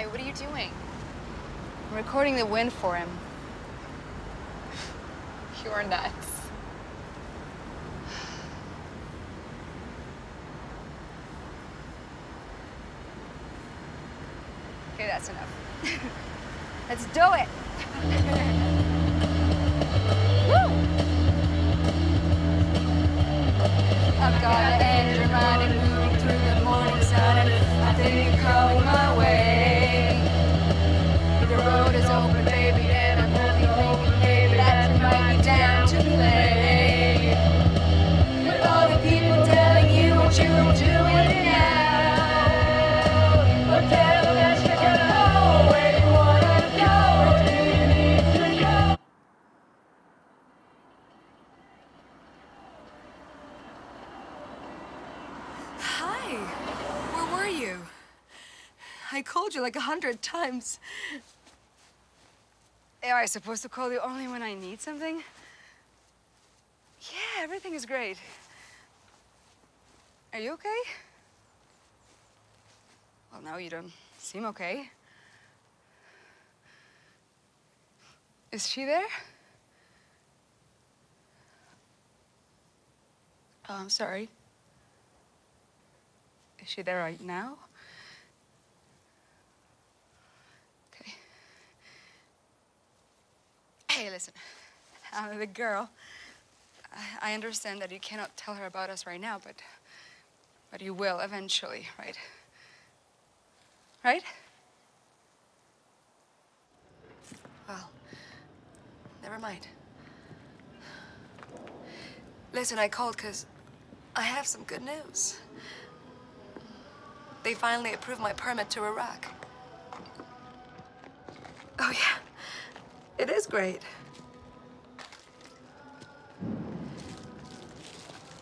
Why? What are you doing? I'm recording the win for him. You're nuts. Okay, like a hundred times. Am I supposed to call you only when I need something? Yeah, everything is great. Are you okay? Well, now you don't seem okay. Is she there? Oh, I'm sorry. Is she there right now? Hey, listen. I'm the girl. I- I understand that you cannot tell her about us right now, but but you will eventually, right? Right? Well, never mind. Listen, I called because I have some good news. They finally approved my permit to Iraq. Oh, yeah. It is great.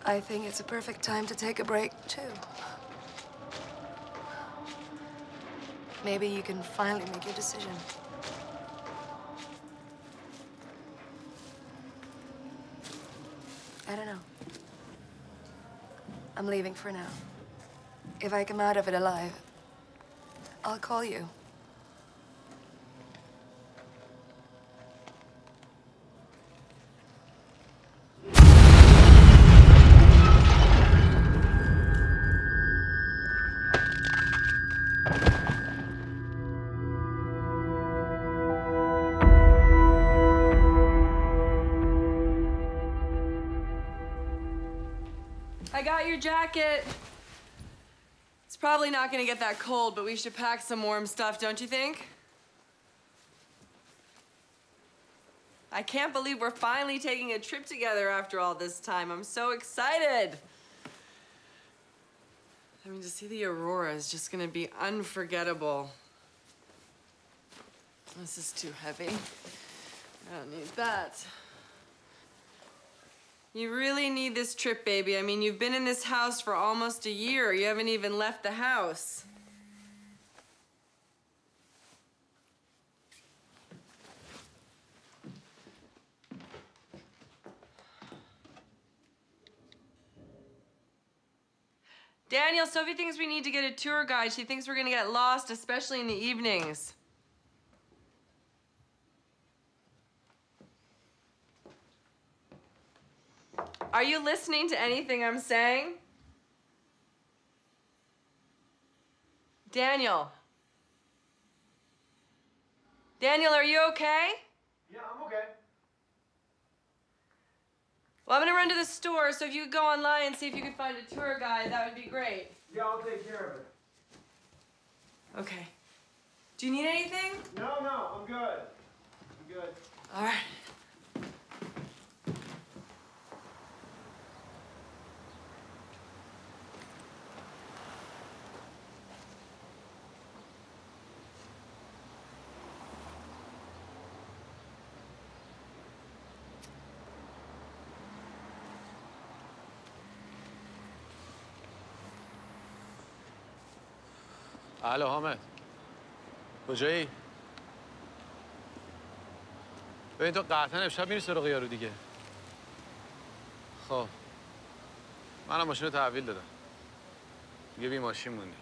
I think it's a perfect time to take a break, too. Maybe you can finally make your decision. I don't know. I'm leaving for now. If I come out of it alive, I'll call you. Your jacket. It's probably not gonna get that cold, but we should pack some warm stuff, don't you think? I can't believe we're finally taking a trip together after all this time. I'm so excited. I mean, to see the aurora is just gonna be unforgettable. This is too heavy. I don't need that. You really need this trip, baby. I mean, you've been in this house for almost a year. You haven't even left the house. Daniel, Sophie thinks we need to get a tour guide. She thinks we're gonna get lost, especially in the evenings. Are you listening to anything I'm saying? Daniel. Daniel, are you okay? Yeah, I'm okay. Well, I'm gonna run to the store, so if you could go online and see if you can find a tour guide, that would be great. Yeah, I'll take care of it. Okay. Do you need anything? No, no, I'm good. I'm good. All right. الو حامد. کجایی؟ ببین تو قطعا امشب میری سراغ یارو دیگه. خب. منم ماشین رو تحویل دادم. دیگه بی ماشین موندی.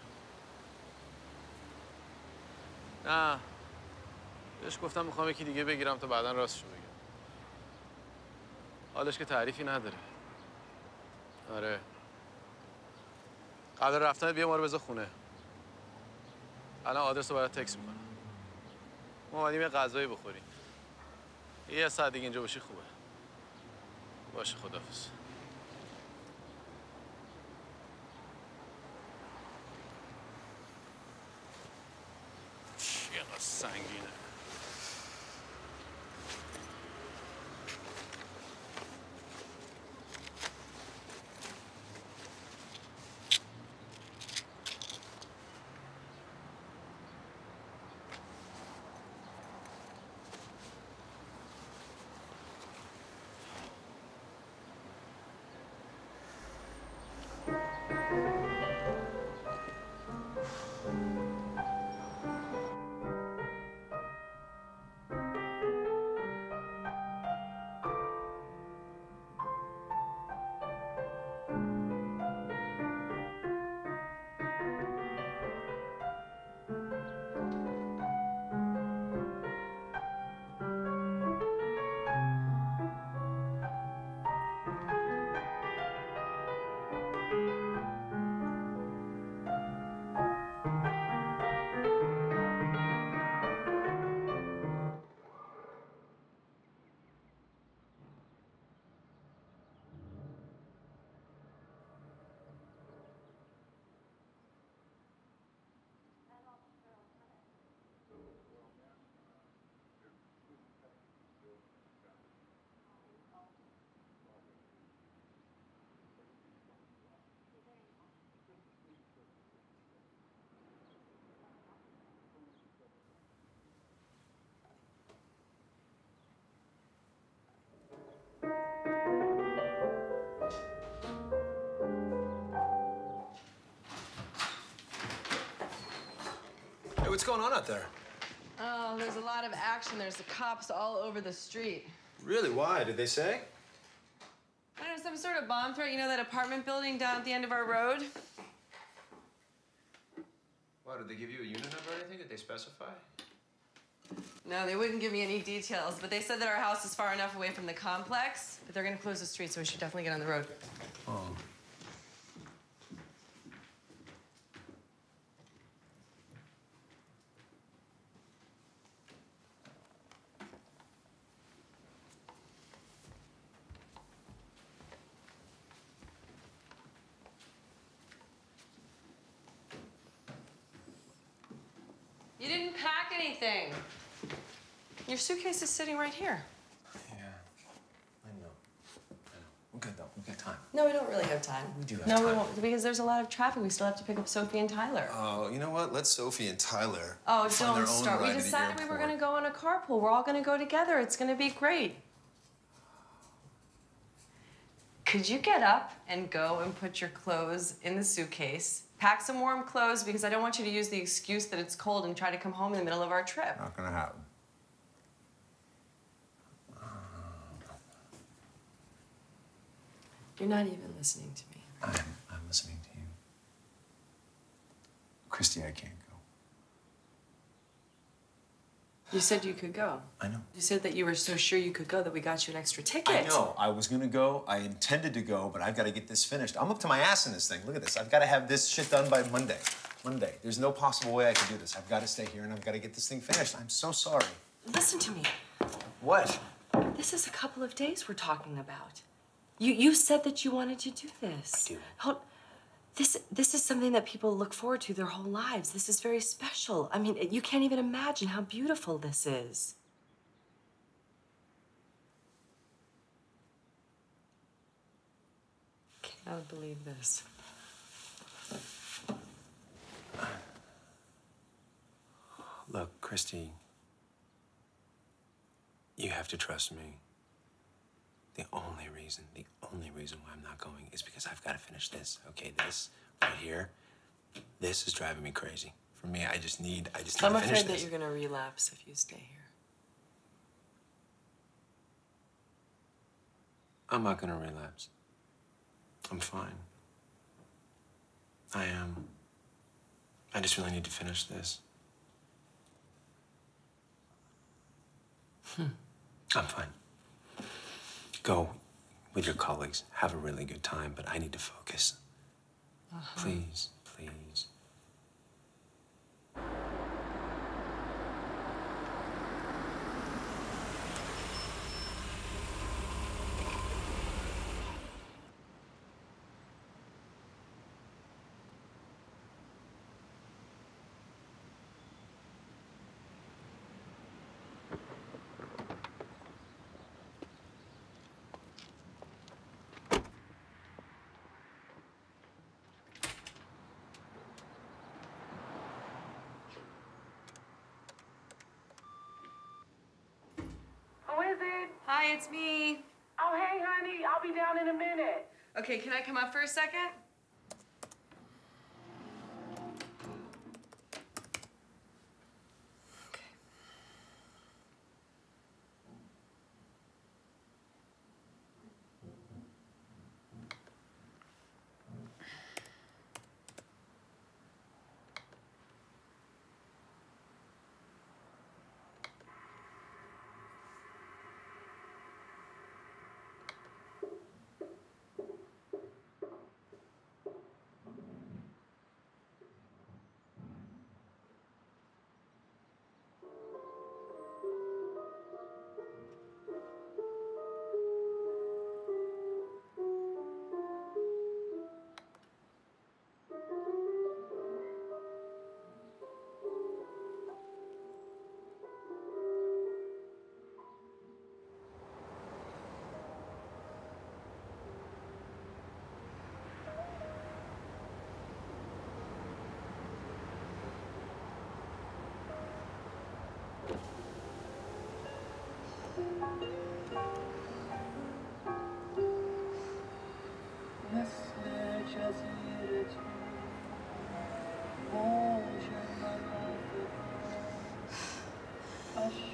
نه. بهش گفتم می‌خوام یکی دیگه بگیرم تا بعدا راستشو بگم. حالش که تعریفی نداره. آره. قبل رفتن بیا ما رو بذار خونه. الان آدرس رو برات تکس می‌کنم. ما اومدیم یه غذایی بخوریم. یه ساعت دیگه اینجا باشی خوبه. باشه خدافز what's going on out there? Oh, there's a lot of action. There's the cops all over the street. Really? Why? Did they say? I don't know, some sort of bomb threat. You know that apartment building down at the end of our road? Why, did they give you a unit number or anything? Did they specify? No, they wouldn't give me any details, but they said that our house is far enough away from the complex, but they're gonna close the street, so we should definitely get on the road. You didn't pack anything. Your suitcase is sitting right here. Yeah. I know. I know. We're good, though. We've got time. No, we don't really have time. We do have no, we won't, because there's a lot of traffic. We still have to pick up Sophie and Tyler. Oh, you know what? Let Sophie and Tyler Oh, find don't own start. We ride to decided we were gonna go on a carpool. We're all gonna go together. It's gonna be great. Could you get up and go and put your clothes in the suitcase? Pack some warm clothes because I don't want you to use the excuse that it's cold and try to come home in the middle of our trip. Not gonna happen. You're not even listening to me. I'm, I'm listening to you. Christy, I can't go. You said you could go. I know. You said that you were so sure you could go that we got you an extra ticket. I know. I was gonna go. I intended to go, but I've got to get this finished. I'm up to my ass in this thing. Look at this. I've got to have this shit done by Monday. Monday. There's no possible way I can do this. I've got to stay here and I've got to get this thing finished. I'm so sorry. Listen to me. What? This is a couple of days we're talking about. You you said that you wanted to do this. I do. Hold, this this is something that people look forward to their whole lives. This is very special. I mean, you can't even imagine how beautiful this is. Cannot believe this. Look, Christy, you have to trust me. The only reason, the only reason why I'm not going is because I've got to finish this. Okay, this right here, this is driving me crazy. For me, I just need, I just need I'm to finish afraid that you're gonna relapse if you stay here. I'm not gonna relapse. I'm fine. I am. I just really need to finish this. Hmm. I'm fine. Go with your colleagues. Have a really good time, but I need to focus. Uh-huh. Please, please. Who is it? Hi, it's me. Oh, hey, honey. I'll be down in a minute. Okay, can I come up for a second?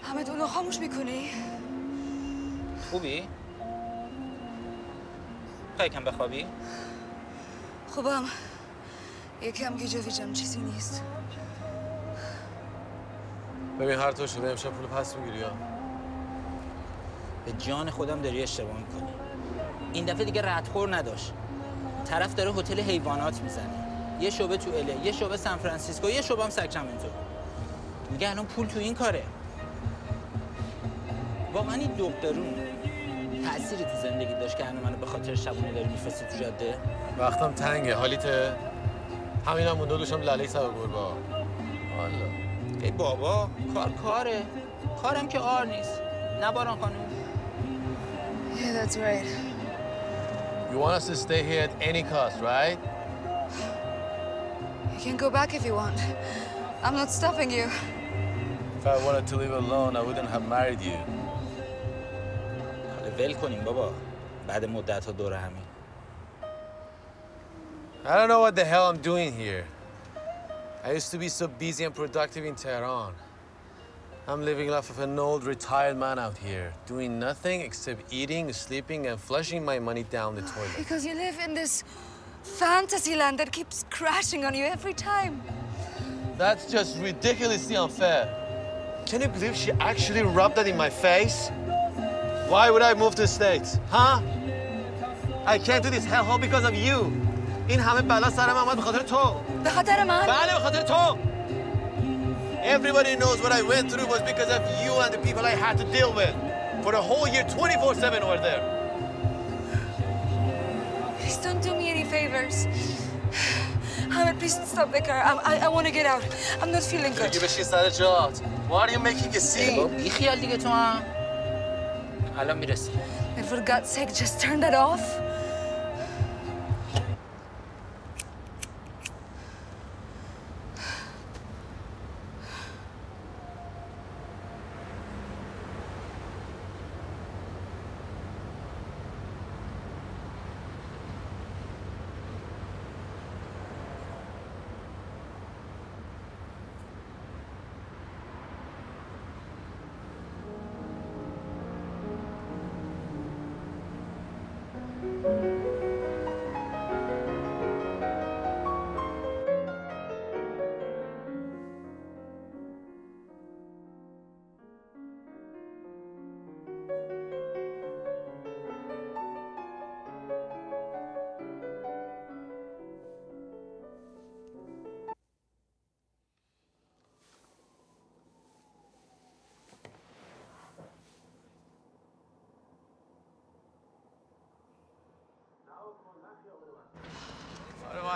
حمد اونو خاموش می‌کنی؟ خوبی؟ خواهی کم بخوابی؟ خوبم. یکم گیجویجم چیزی نیست. ببین هر طور شده امشب پول پس می‌گیری یا به جان خودم داری اشتباه می‌کنی. این دفعه دیگه ردخور نداشت. طرف داره هتل حیوانات می‌زنه. یه شعبه تو اله یه شعبه سان فرانسیسکو یه شعبه هم ساکرامنتو میگه الان پول تو این کاره. واقعا این دخترون تأثیری تو زندگی داشت که منو به خاطر شبونه داری میفرستی تو جاده وقتم تنگه حالیته همینم مونده دوشم لله سر گربا والا ای بابا کار کاره کارم که آر نیست نه باران خانم Yeah, that's right. You want us to stay here at any cost, right? You can go back if you want. I'm not stopping you. If I wanted to live alone, I wouldn't have married you. حالا ول کنیم بابا بعد مدت ها دور همین I don't know what the hell I'm doing here. I used to be so busy and productive in Tehran. I'm living life of an old retired man out here, doing nothing except eating, sleeping, and flushing my money down the toilet. Because you live in this fantasy land that keeps crashing on you every time. That's just ridiculously unfair. Can you believe she actually rubbed that in my face? Why would I move to the States? Huh? I came to this hellhole because of you. این همه بلا سرم آمد به خاطر تو. به خاطر من بله به خاطر تو. Everybody knows what I went through was because of you and the people I had to deal with. For a whole year, 24-7 over there. Please don't do me any favors. Hamid, please stop the car. I'm, I, I want to get out. I'm not feeling good. دیگه بشین سر جات. Why are you making a بابا scene? بی خیال دیگه تو هم and for God's sake, just turn that off.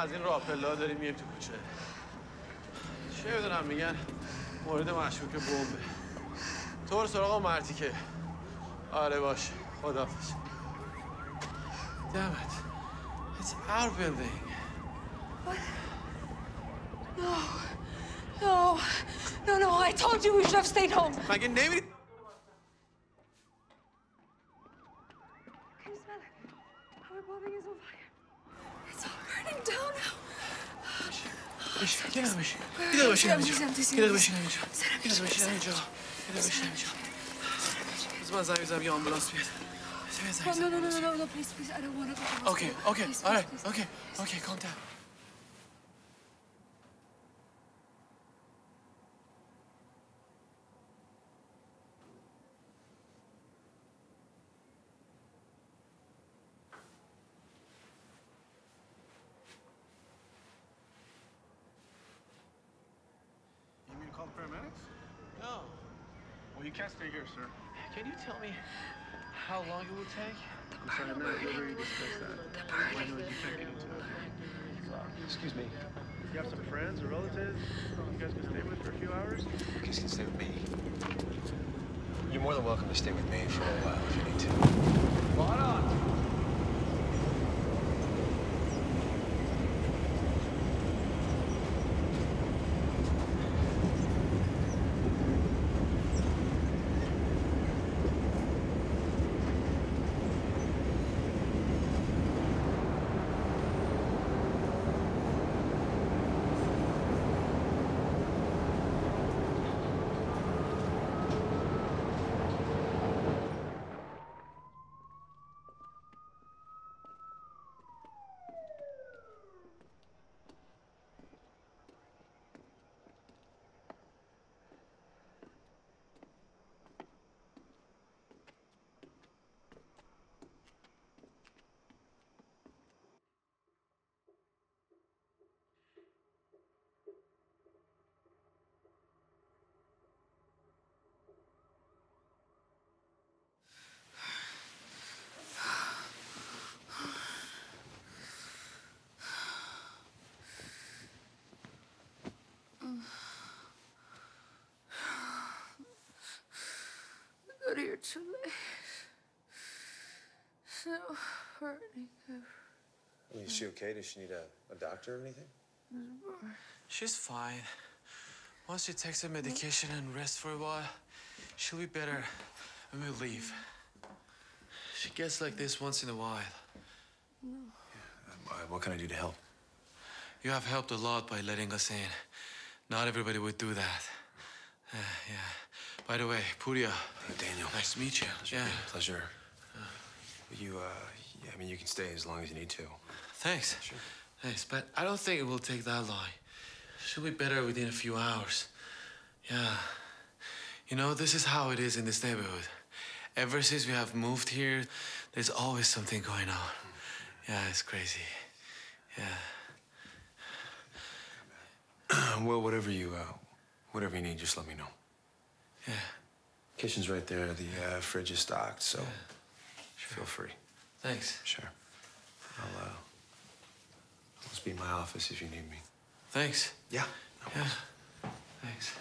از این راپلا داریم میایم تو کوچه چه بدونم میگن مورد مشکوک بمبه تو برو سراغ مرتیکه آره باش خدافظ Damn it. It's our building. No. No. No, no, I told you we should have stayed home. مگه نمیری Can you smell it? Our building is on fire. It's all burning down now. بشین یه دقیقه بشین یه دقیقه بشین اینجا یه دقیقه بشین اینجا یه دقیقه بشین اینجا یه دقیقه بشین اینجا بذار زنگ بزنم یه آمبولانس بیاد. No, no, no, no, no, no, please, please, I don't want to go to the Okay, hospital. okay, Please, all please, right, please. okay, okay, calm down. You can't stay here, sir. Can you tell me how long it will take? I'm sorry, I'm not at liberty to discuss that. I know you can't get into it. Excuse me. You have some friends or relatives you guys can stay with for a few hours? You guys can stay with me. You're more than welcome to stay with me for a while if you need to. Got here too late. So hurting. I mean, is she okay? Does she need a, a doctor or anything? She's fine. Once she takes her medication and rests for a while, she'll be better and we'll leave. She gets like this once in a while. Um, uh, what can I do to help? You have helped a lot by letting us in. Not everybody would do that. Uh, yeah. By the way, Puria. Hey, Daniel. Nice to meet you. Yeah. Pleasure. You, uh, yeah, I mean, you can stay as long as you need to. Thanks. Sure. Thanks, but I don't think it will take that long. She'll be better within a few hours. Yeah. You know, this is how it is in this neighborhood. Ever since we have moved here, there's always something going on. Yeah, it's crazy. Yeah. well, whatever you, uh, whatever you need, just let me know. Yeah. Kitchen's right there. The uh, fridge is stocked, so feel free. Thanks. Sure. I'll, uh, just be in my office if you need me. Thanks. Yeah. No Yeah. Thanks.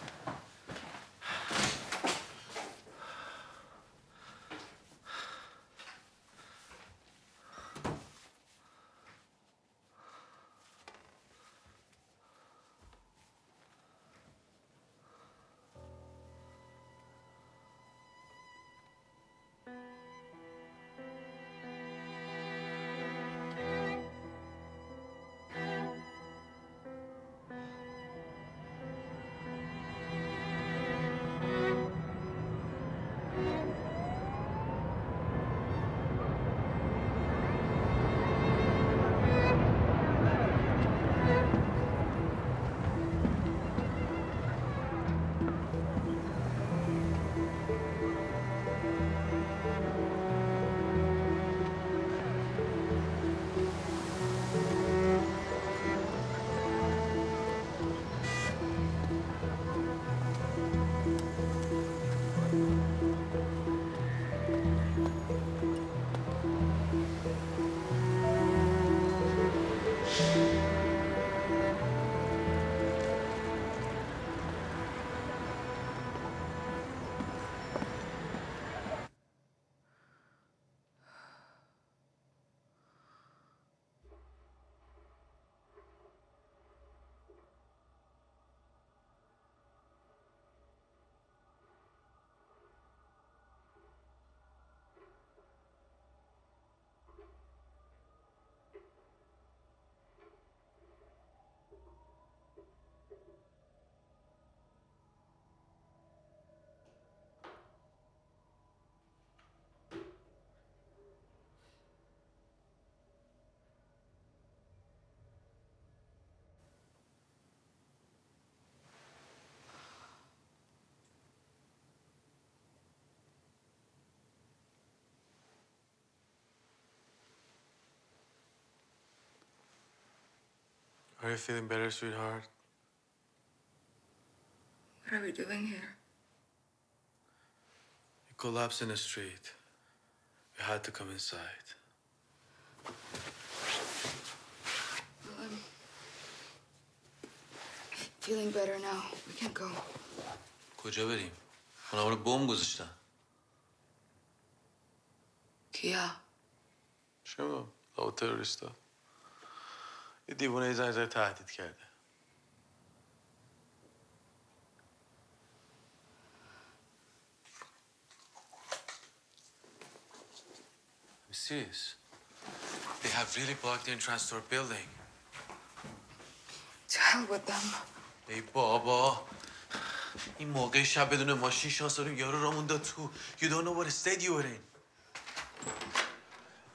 Are you feeling better, sweetheart? What are we doing here? You collapsed in the street. You had to come inside. Well, I'm feeling better now. We can go. کجا بریم؟ خونه رو بمب گذاشتن. کیا؟ چه میدونم؟ لابا تروریستا. یه دیوونه زنگ زده تهدید کرده. Serious. They have really blocked the entrance to our building. To hell with them. ای بابا این موقع شب بدون ماشین شانس داریم یارو رامون داد تو You don't know what state you were in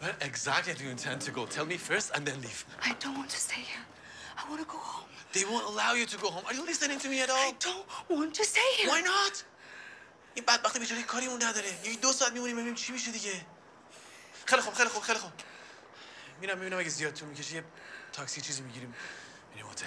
Where exactly do you intend to go? Tell me first and then leave. I don't want to stay here. I want to go home. They won't allow you to go home. Are you listening to me at all? I don't want to stay here. Why not? این بدبخت بیچاره کاریمون نداره. یه دو ساعت میمونیم ببینیم چی میشه دیگه. خیلی خوب خیلی خوب خیلی خوب. میرم ببینم اگه زیاد طول میکشه یه تاکسی چیزی میگیریم میریم هتل.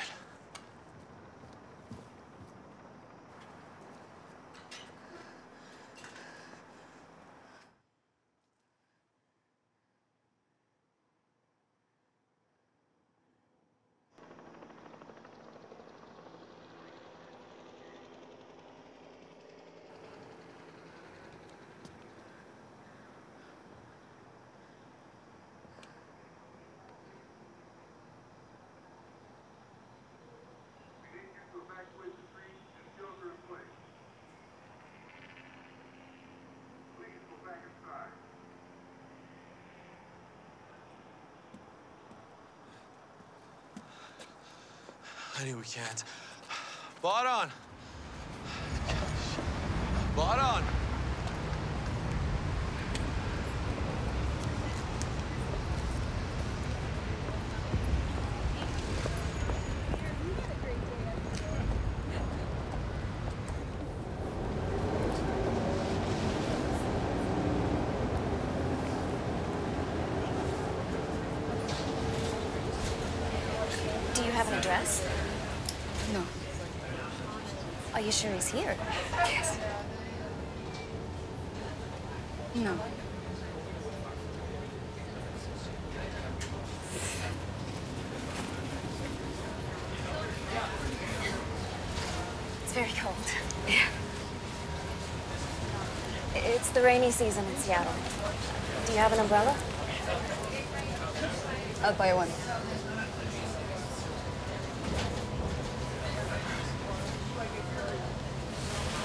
We can't. Baran! on. You sure he's here? Yes. No. It's very cold. Yeah. It's the rainy season in Seattle. Do you have an umbrella? I'll buy one.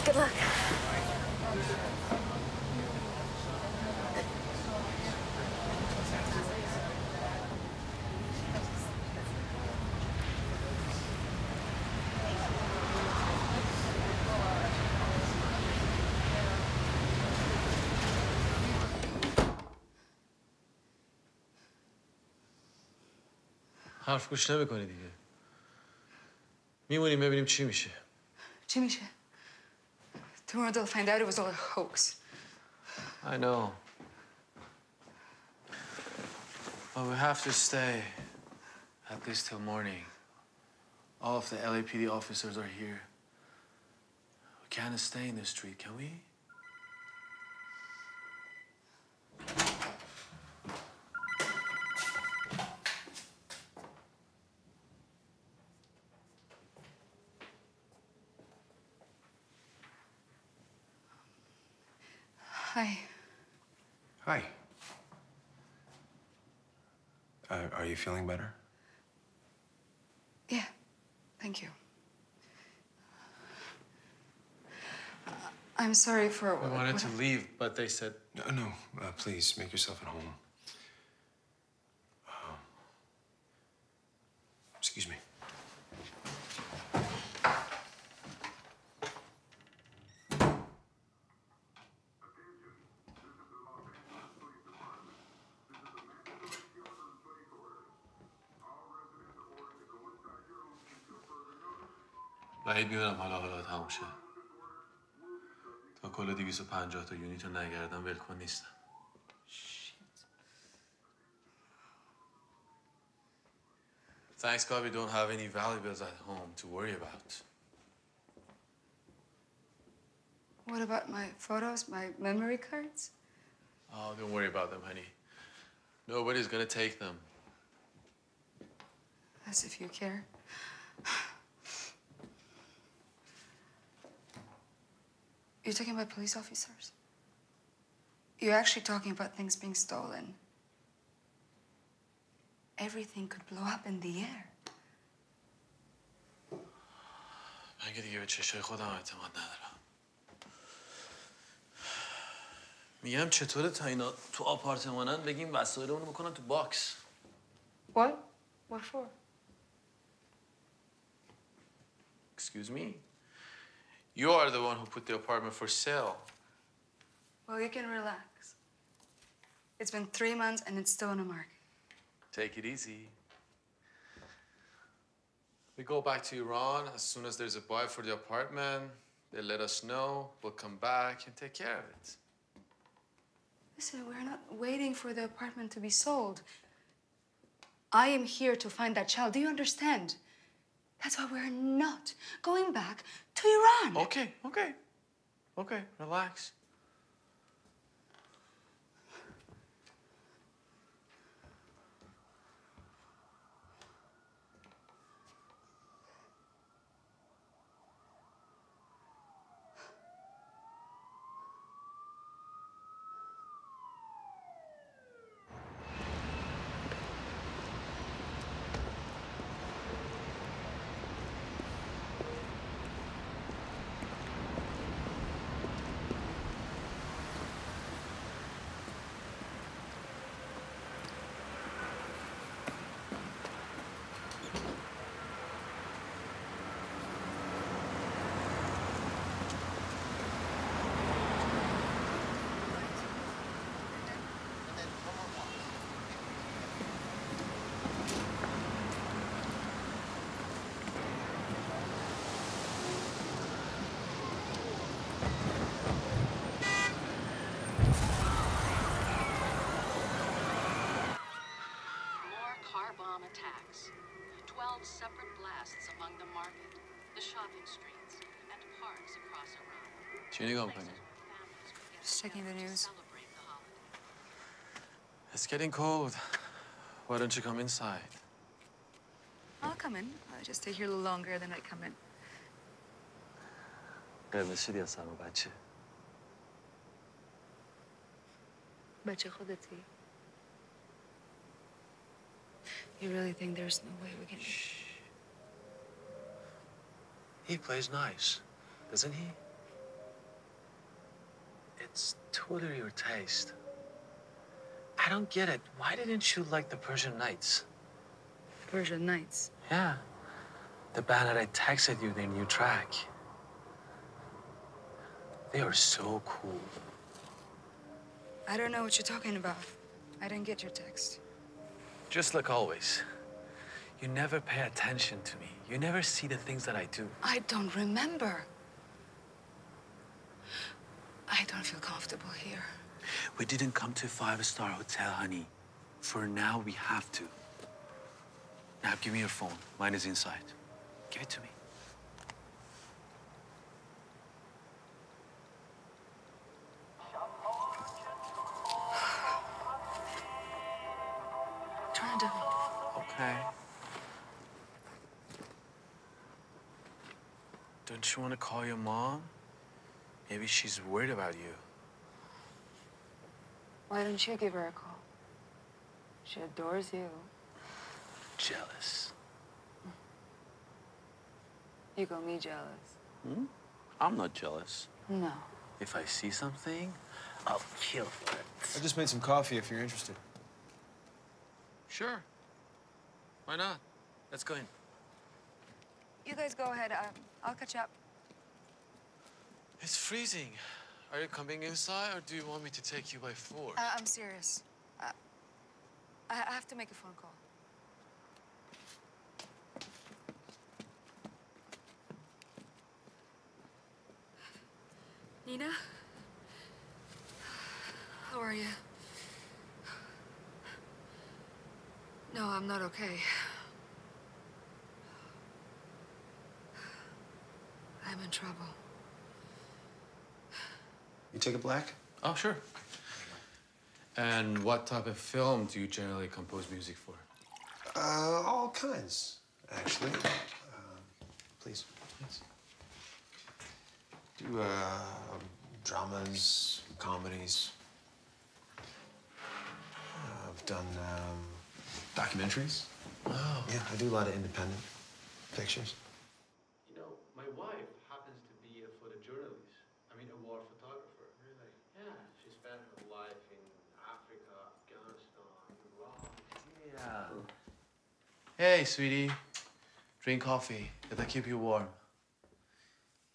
Good luck. حرف گوش نمیکنی دیگه میمونیم ببینیم چی میشه چی میشه؟ Tomorrow they'll find out it was all a hoax. I know. But we have to stay at least till morning. All of the LAPD officers are here. We can't stay in the street, can we? Feeling better? Yeah. Thank you. I'm sorry for. We wanted what- to leave, but they said No, no. Uh, please make yourself at home. میدونم حالا حالا تموم شه تا کل 250 تا یونیت رو نگردم ولکن نیستم Thanks God we don't have any valuables at home to worry about. What about my photos, my memory cards? Oh, don't worry about them, honey. Nobody's gonna take them. As if you care. You're talking about police officers? You're actually talking about things being stolen. Everything could blow up in the air. من که دیگه به چشای خودم اعتماد ندارم. میگم چطوره تا اینا تو آپارتمانن بگیم وسایلمون رو بکنن تو باکس. What? What for? Excuse me? You are the one who put the apartment for sale. Well, you can relax. It's been three months and it's still on the market. Take it easy. We go back to Iran as soon as there's a buy for the apartment. They let us know. We'll come back and take care of it. Listen, we're not waiting for the apartment to be sold. I am here to find that child. Do you understand? That's why we're not going back to Iran. Okay, okay. Okay, relax. More car bomb attacks. 12 separate blasts among the market, the shopping streets, and parks across Iran. چی نگاه میکنی؟ Just checking the news. Celebrate the holiday. It's getting cold. Why don't you come inside? I'll come in. I'll just stay here a little longer, then I come in. قرمز شدی از سرما بچه. بچه خودتی. You really think there's no way we can... He plays nice, doesn't he? It's totally your taste. I don't get it. Why didn't you like the Persian Nights? Persian Nights. Yeah. The band that I texted you their new track. They are so cool. I don't know what you're talking about. I didn't get your text. Just like always. You never pay attention to me. You never see the things that I do. I don't remember. I don't feel comfortable here. We didn't come to a five-star hotel, honey. For now, we have to. Now, give me your phone. Mine is inside. Give it to me. Turn it down. Okay. Don't you want to call your mom? Maybe she's worried about you. Why don't you give her a call? She adores you. Jealous. You got me jealous. Hmm? I'm not jealous. No. If I see something, I'll kill for it. I just made some coffee if you're interested. Sure. Why not? Let's go in. You guys go ahead. Um, I'll catch up. It's freezing. Are you coming inside or do you want me to take you by force? Uh, I'm serious. Uh, I have to make a phone call. Nina? How are you? No, I'm not okay. I'm in trouble. You take a black? Oh, sure. And what type of film do you generally compose music for? Uh, all kinds, actually. Um, please. Yes. Do uh, dramas, comedies. Uh, I've done um, documentaries. Oh. Yeah, I do a lot of independent pictures. You know, my wife happens to be a photojournalist. I mean, a war photographer. Really? Yeah. She spent her life in Africa, Afghanistan, Iraq. Yeah. Hey, sweetie. Drink coffee. It'll keep you warm.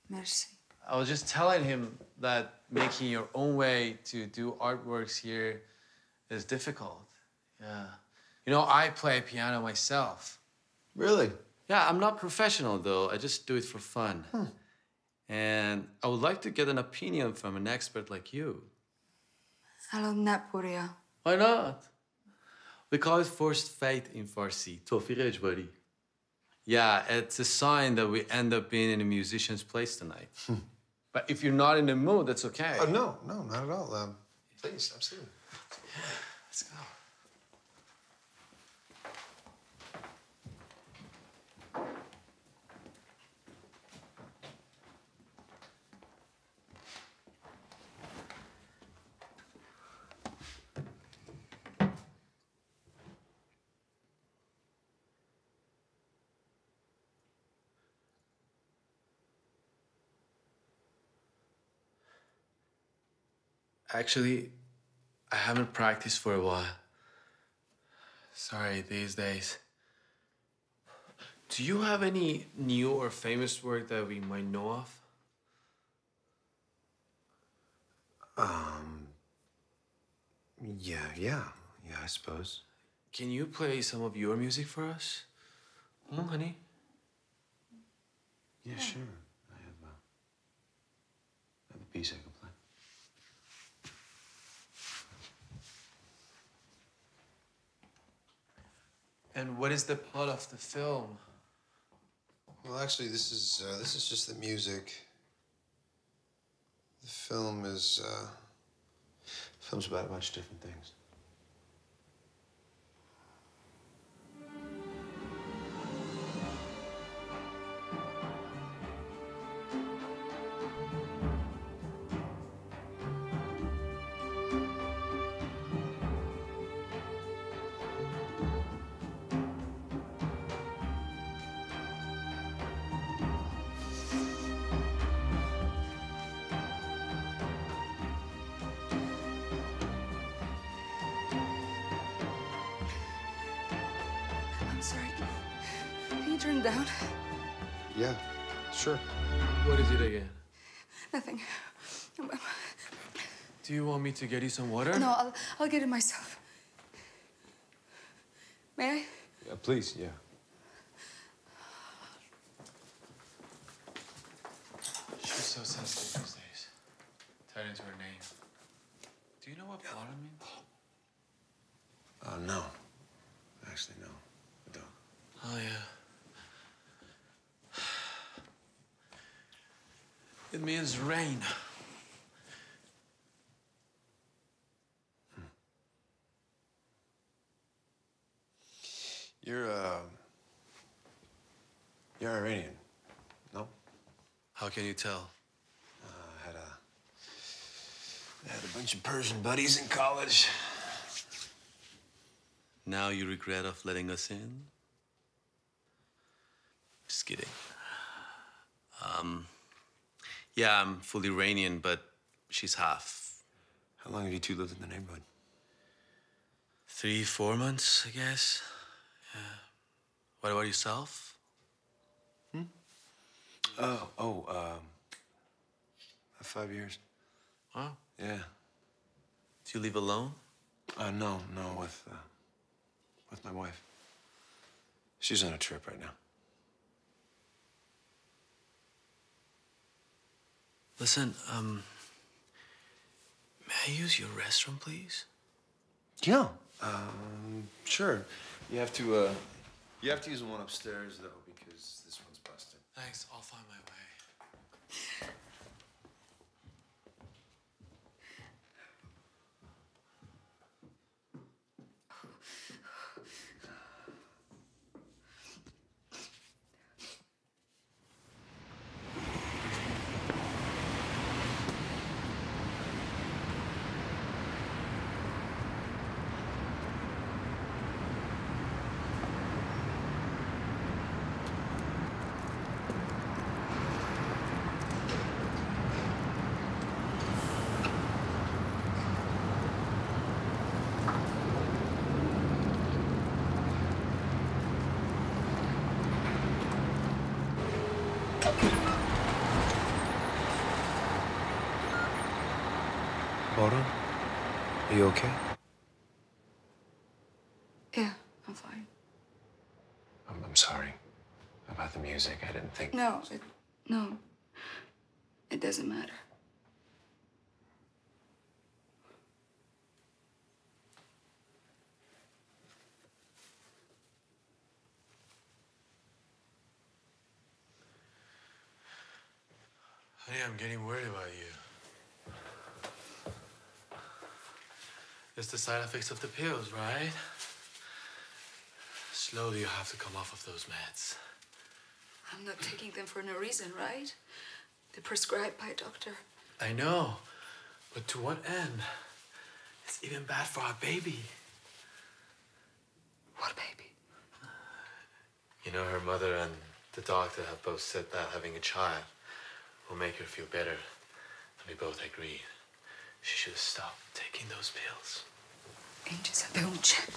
Merci. I was just telling him that making your own way to do artworks here is difficult. Yeah. You know, I play piano myself. Really? Yeah, I'm not professional though. I just do it for fun. Hmm. And I would like to get an opinion from an expert like you. I don't not Why not? They call it forced faith in Farsi, tawfiq ecbari. Yeah, it's a sign that we end up being in a musician's place tonight. Hmm. but if you're not in the mood, that's okay. Uh, no, no, not at all. Um, please, absolutely. Yeah, let's go. Actually, I haven't practiced for a while. Sorry, these days. Do you have any new or famous work that we might know of? Um, yeah, yeah, yeah, I suppose. Can you play some of your music for us? Hmm, honey? Yeah, sure. I have, uh, I have a piece I can play. And what is the plot of the film? Well, actually, this is uh, this is just the music. The film is uh, film's about a bunch of different things. Yeah, sure. What is it again? Nothing. Do you want me to get you some water? No, I'll, I'll get it myself. May I? Yeah, please, yeah. She's so sensitive these days. Tied into her name. Do you know what Baran means? Uh, no. Actually, no. I don't. Oh, yeah. It means rain. You're, uh, you're Iranian, no? How can you tell? Uh, I had a, I had a bunch of Persian buddies in college. Now you regret of letting us in? Just kidding. Um, yeah, I'm fully Iranian, but she's half. How long have you two lived in the neighborhood? Three, four months, I guess. Yeah. What about yourself? Oh, oh, um, five years. Wow. Yeah. Do you live alone? Uh, no, no, with, uh, with my wife. She's on a trip right now. Listen, um, may I use your restroom, please? Yeah. Um, sure. You have to, uh, you have to use the one upstairs, though, because this one's busted. Thanks, I'll find my way. Baran, are you okay? Yeah, I'm fine. I'm, I'm sorry about the music. I didn't think. No, it, no. It doesn't matter. Honey, I'm getting worried about you. It's the side effects of the pills, right? Slowly you have to come off of those meds. I'm not taking them for no reason, right? They're prescribed by a doctor. I know, but to what end? It's even bad for our baby. What baby? You know, her mother and the doctor have both said that having a child will make her feel better. And we both agree she should have stopped taking those pills. Angel sabe un check.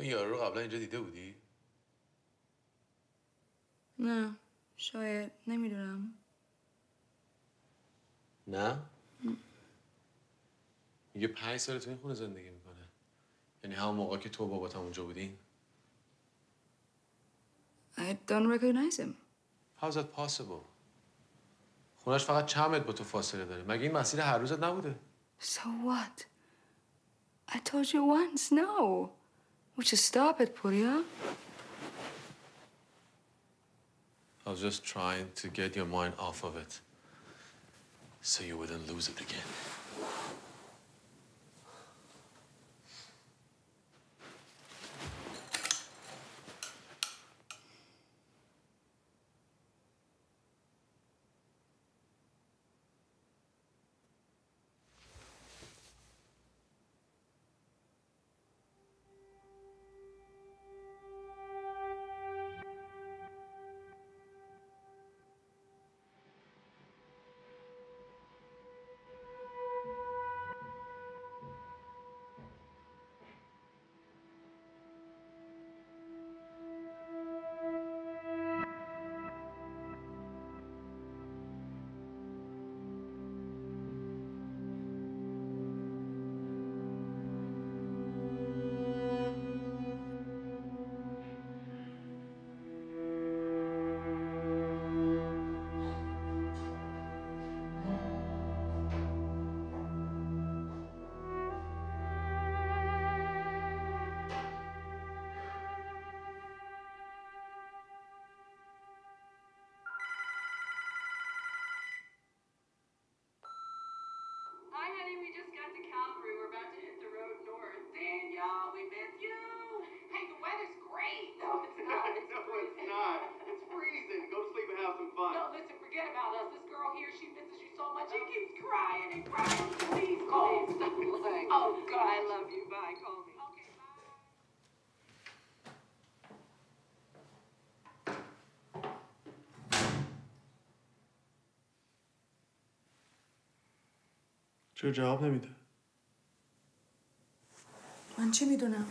تو این یارو رو قبلا اینجا دیده بودی؟ نه شاید نمی‌دونم نه؟ میگه پنج سال تو این خونه زندگی می‌کنه یعنی همون موقع که تو بابات هم اونجا بودین I don't recognize him. How's that possible? خونش فقط چند متر با تو فاصله داره مگه این مسیر هر روزت نبوده So what? I told you once, no. Would you stop it, Purya? I was just trying to get your mind off of it so you wouldn't lose it again. she keeps crying and crying. Please, call me. Oh, God, I love you. Bye. Call me. Okay, bye. چرا جواب نمیده؟ من چی میدونم؟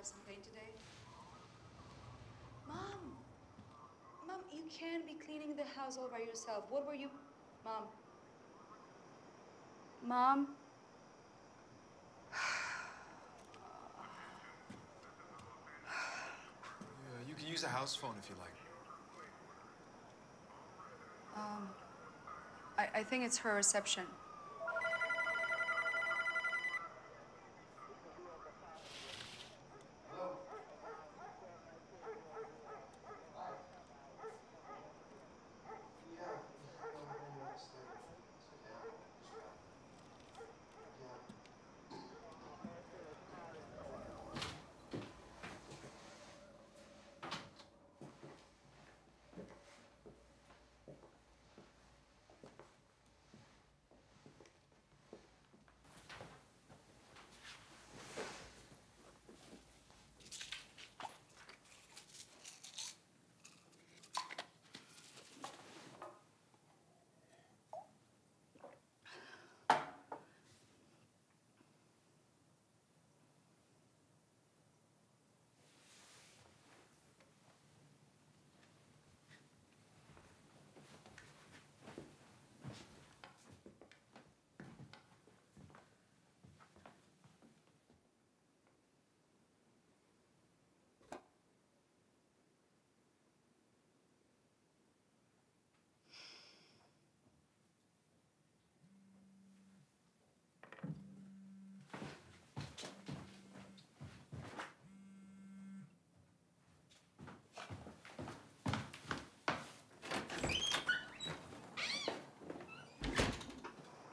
Have some pain today? Mom! Mom, you can't be cleaning the house all by yourself. What were you. Mom. Mom? Yeah, you can use a house phone if you like. Um, I, I think it's her reception.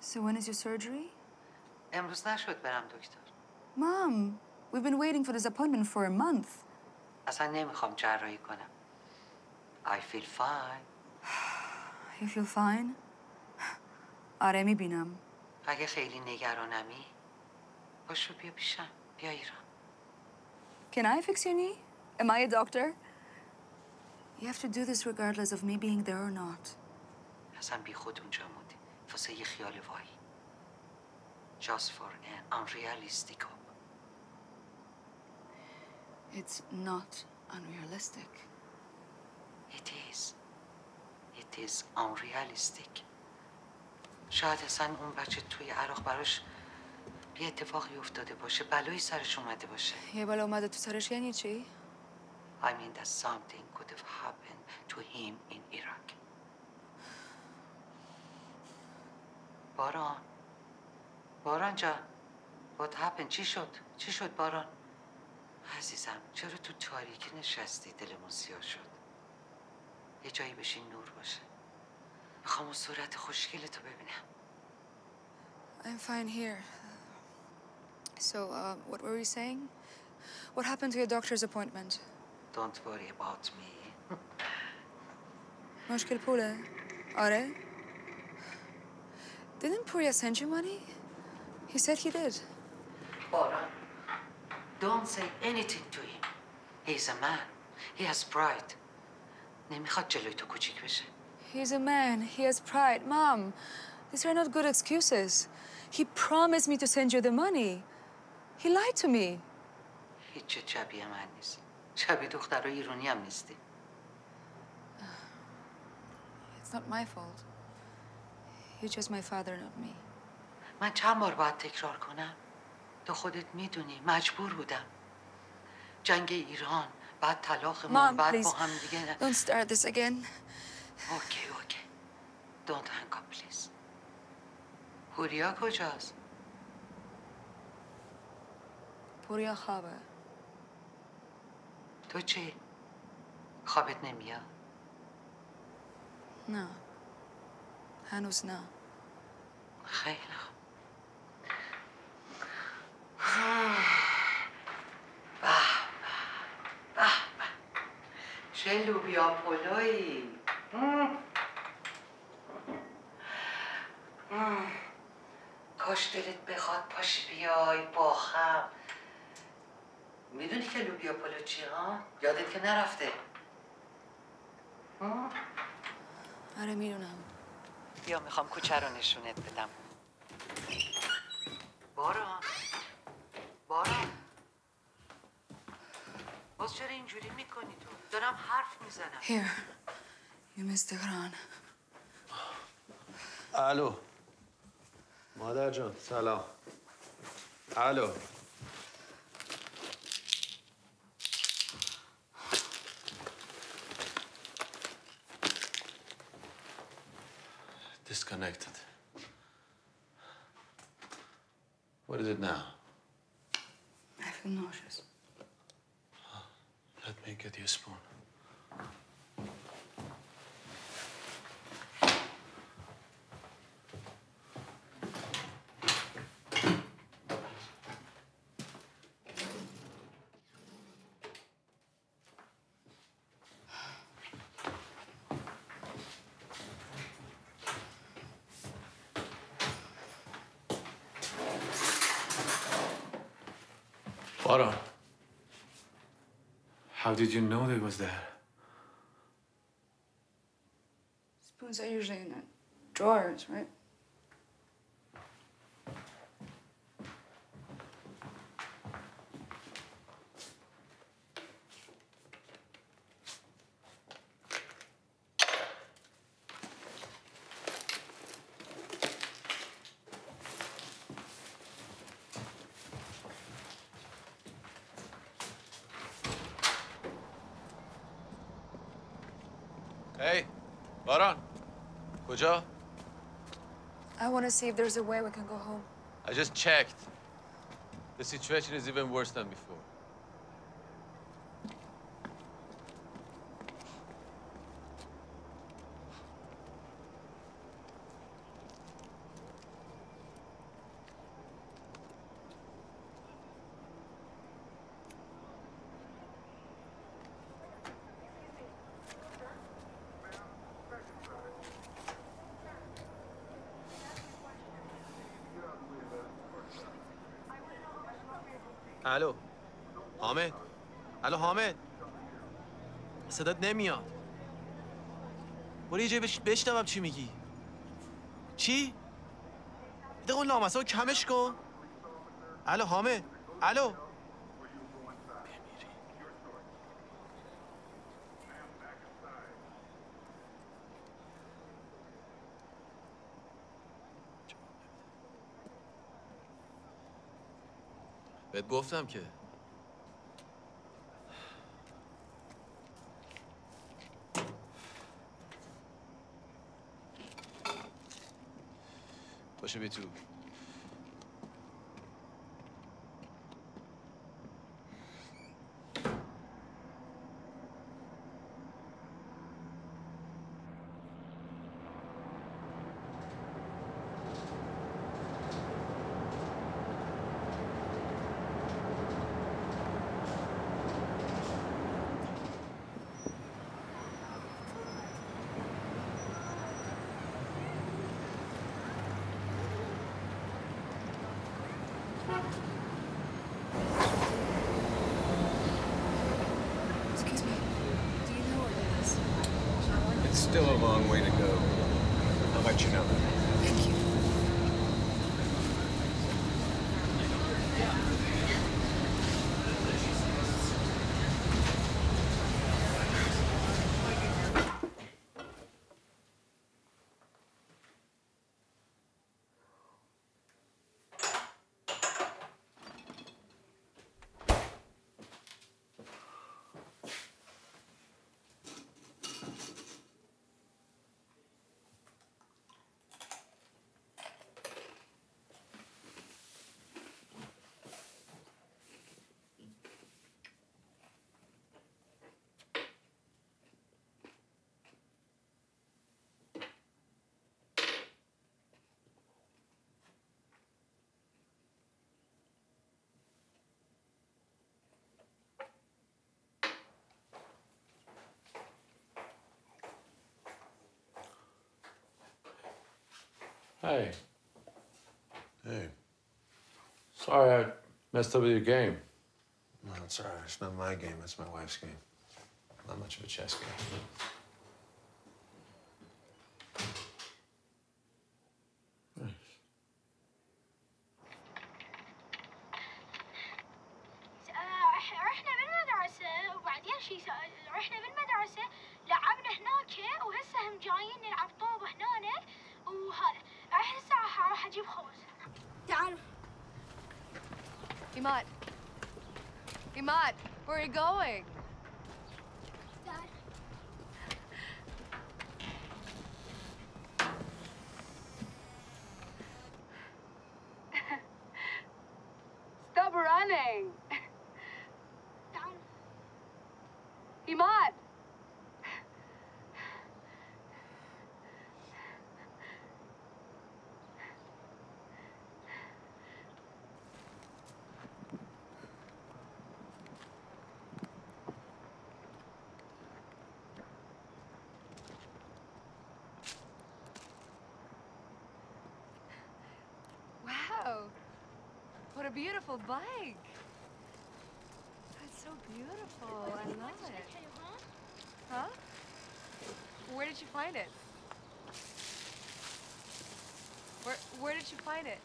So when is your surgery? امروز نشد برم دکتر Mom, we've been waiting for this appointment for a month. اصلا نمیخوام جراحی کنم I feel fine You feel fine? آره میبینم. اگه خیلی نگرانمی باشو بیا پیشم بیا ایران Can I fix your knee? Am I a doctor? You have to do this regardless of me being there or not. اصلا بی خود اونجا موندی واسه یه خیال وایی Just for an unrealistic hope It's not unrealistic. It is It is unrealistic شاید اصلا اون بچه توی عراق براش یه اتفاقی افتاده باشه بلایی سرش اومده باشه یه بالا اومده تو سرش یعنی چی؟ I mean that something could have happened to him in Iraq. باران باران جان What happened؟ چی شد؟ چی شد باران؟ عزیزم چرا تو تاریکی نشستی دلمون سیاه شد؟ یه جایی بشین نور باشه می‌خوام اون صورت خوشگلتو ببینم I'm fine here. So, uh, what were we saying? What happened to your doctor's appointment? Don't worry about me مشکل پوله؟ آره؟ Didn't Puriya send you money? He said he did. باران Don't say anything to him He's a man He has pride نمیخواد جلوی تو کوچیک بشه He's a man. He has pride. Mom, these are not good excuses. He promised me to send you the money. He lied to me. هیچ شبیه من نیست شبیه دخترای ایرانی هم نیستی It's not my fault. You're just my father, not me. من چند بار باید تکرار کنم تو خودت می‌دونی مجبور بودم جنگ ایران بعد طلاقمون بعد please, با هم دیگه don't start this again. اوکی اوکی Don't hang up please پوریا کجاست؟ پوریا خوابه. تو چی؟ خوابت نمیاد؟ نه. هنوز نه. خیلی خوب به به به چه لوبیا پلویی. مم. کاش دلت بخواد پاشی بیای با هم می‌دونی که لوبیا پلو چیه ها؟ یادت که نرفته. آره می‌دونم. بیا می‌خوام کوچه رو نشونت بدم. باران باران باز چرا اینجوری می‌کنی تو؟ دارم حرف می‌زنم. Here. You missed. الو مادر جان سلام الو Disconnected. What is it now? I feel nauseous. Let me get you a spoon. Baran. How did you know they was there? Spoons are usually in the drawers, right? Hoca? I want to see if there's a way we can go home. I just checked. The situation is even worse than before. صدات نمیاد. برو یه جای بش... بشنوم چی میگی. چی؟ ده اون لامسا کمش کن. الو حامد. الو. بهت گفتم که Proszę mnie tu. Hey, Hey. sorry I messed up with your game. No, it's all right. It's not my game. It's my wife's game. Not much of a chess game. A beautiful bike. That's so beautiful. I love it. Huh? Where did you find it? Where where did you find it?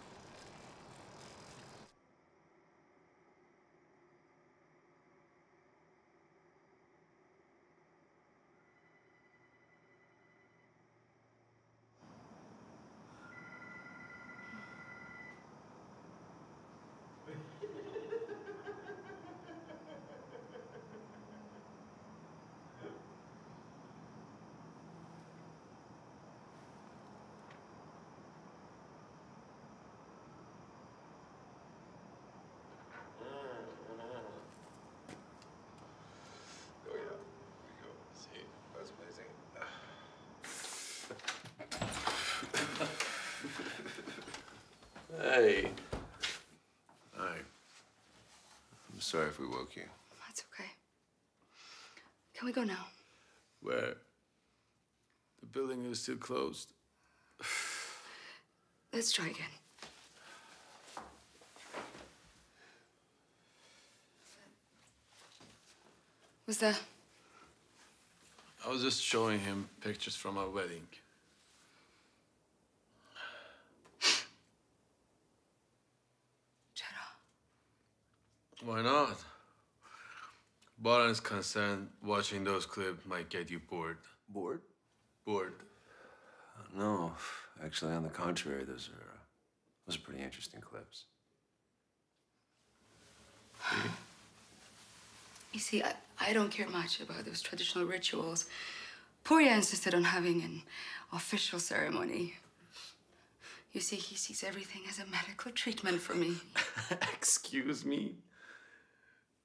Hey. Hi. I'm sorry if we woke you. That's okay. Can we go now? Where? The building is still closed. Let's try again. What's that? I was just showing him pictures from our wedding. Why not? Baran is concerned watching those clips might get you bored. Bored? Bored. No, actually, on the contrary, those are uh, those are pretty interesting clips. You see, I, I don't care much about those traditional rituals. Poria insisted on having an official ceremony. You see, he sees everything as a medical treatment for me. Excuse me?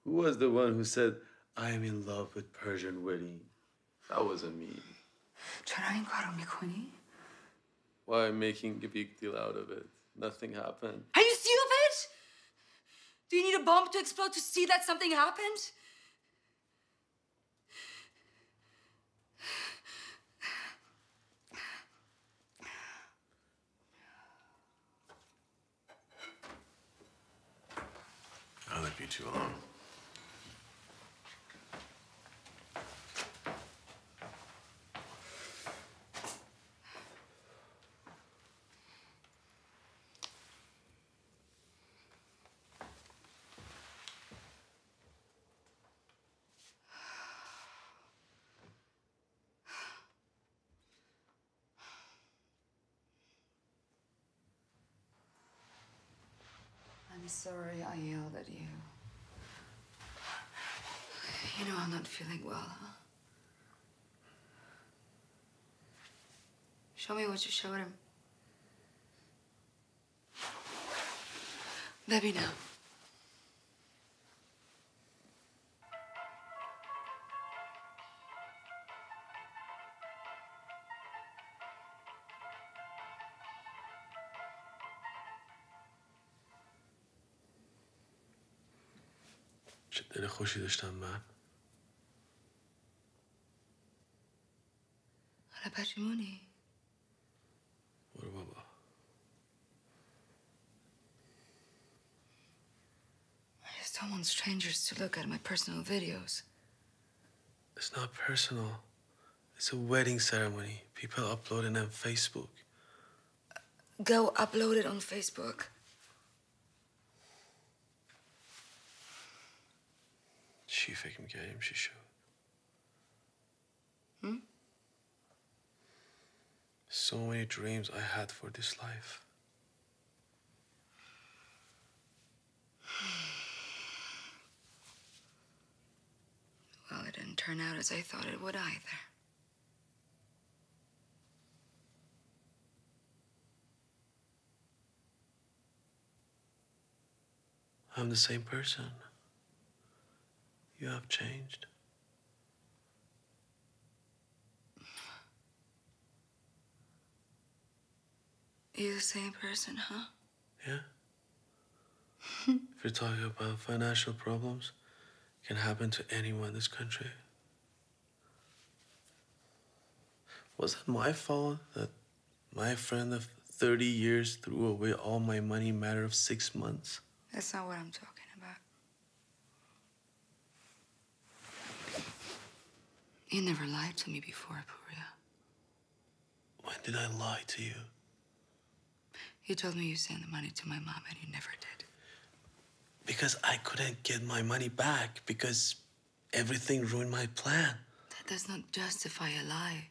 Who was the one who said, I'm in love with Persian wedding? That wasn't me. چرا این کارو میکنی؟ Why making a big deal out of it? Nothing happened. Are you stupid? Do you need a bomb to explode to see that something happened? I'll leave you two alone. I'm sorry I yelled at you. You know I'm not feeling well, huh? Show me what you showed him. Baby, now. خوشی داشتم من حالا پشیمونی؟ برو بابا I just don't want strangers to look at my personal videos. It's not personal. It's a wedding ceremony. People upload it on Facebook. Go upload it on Facebook. چی فکر میکردیم چی شد؟ Hmm? So many dreams I had for this life. Well, it didn't turn out as I thought it would either. I'm the same person. You have changed. You the same person, huh? Yeah? if you're talking about financial problems, it can happen to anyone in this country. Was it my fault that my friend of 30 years threw away all my money in a matter of six months? That's not what I'm talking about. You never lied to me before, Puria. When did I lie to you? You told me you sent the money to my mom, and you never did. Because I couldn't get my money back because everything ruined my plan. That does not justify a lie.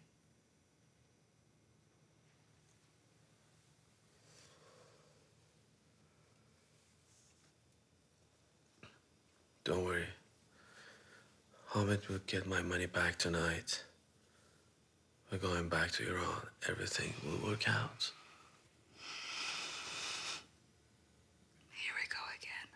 Don't worry. Hamid will get my money back tonight. We're going back to Iran. Everything will work out. Here we go again.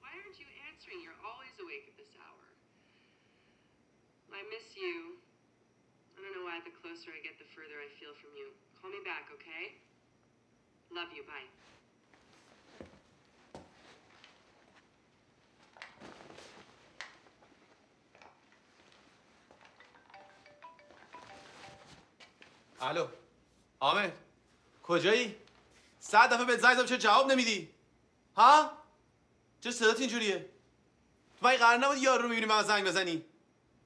Why aren't you answering? You're always awake at this hour. I miss you. I don't know why the closer I get, the further I feel from you. Call me back, okay? Love you. Bye. الو حامد کجایی؟ صد دفعه بهت زنگ زدم چه جواب نمیدی؟ ها؟ چه صدات اینجوریه؟ تو من قرار نبود یارو رو ببینی من زنگ بزنی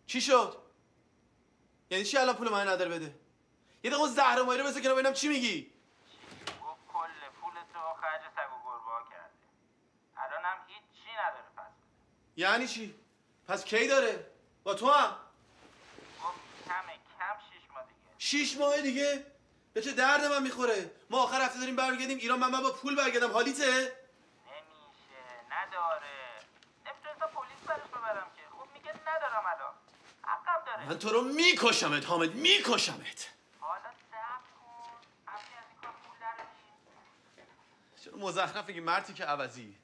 چی شد؟ یعنی چی الان پول من نداره بده؟ یه دقیقه زهر مایره بذار کنار ببینم چی میگی. گفت کل پول تو خرج سگ و گربه کرده. الان هم هیچ چی نداره پس. یعنی چی؟ پس کی داره؟ با تو هم؟ گفت کمه کم شیش ماه دیگه. شیش ماه دیگه؟ به چه درد من می‌خوره؟ ما آخر هفته داریم برمیگردیم ایران من, من با پول برگردم. حالیته؟ نمیشه نداره. نمی‌تونستم پلیس برش ببرم که. خب میگه ندارم الان. من تو رو میکشمت حامد میکشمت. چرا مزخرف میگی مرتی که عوضی؟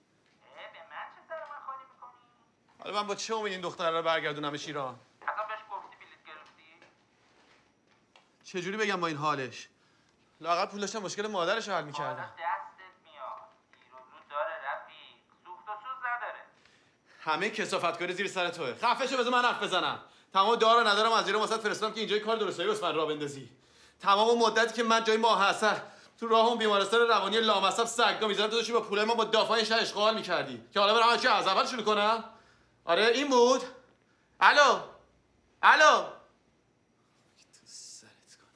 حالا من با چه امید این دختر رو برگردونمش ایران اصلا بهش گفتی بلیت گرفتی؟ چجوری بگم با این حالش؟ لاقل پول داشتم مشکل مادرش رو حل می‌کردم دستت میاد. داره رفیق سوخت و سوز نداره. همه کسافتکاری زیر سر توه. خفه شو بذار من حرف بزنم. تمام دار ندارم از ایران واسط فرستادم که اینجای کار درستایی واسه من راه بندازی. تمام مدتی که من جای ماه حسر تو راه اون بیمارستان روانی لامصب سگا می‌زدم تو داشتی با پولای ما با دافای شهر اشغال می‌کردی. که حالا برم از اول شروع کنم. آره این بود. الو. الو تو سرت کنم.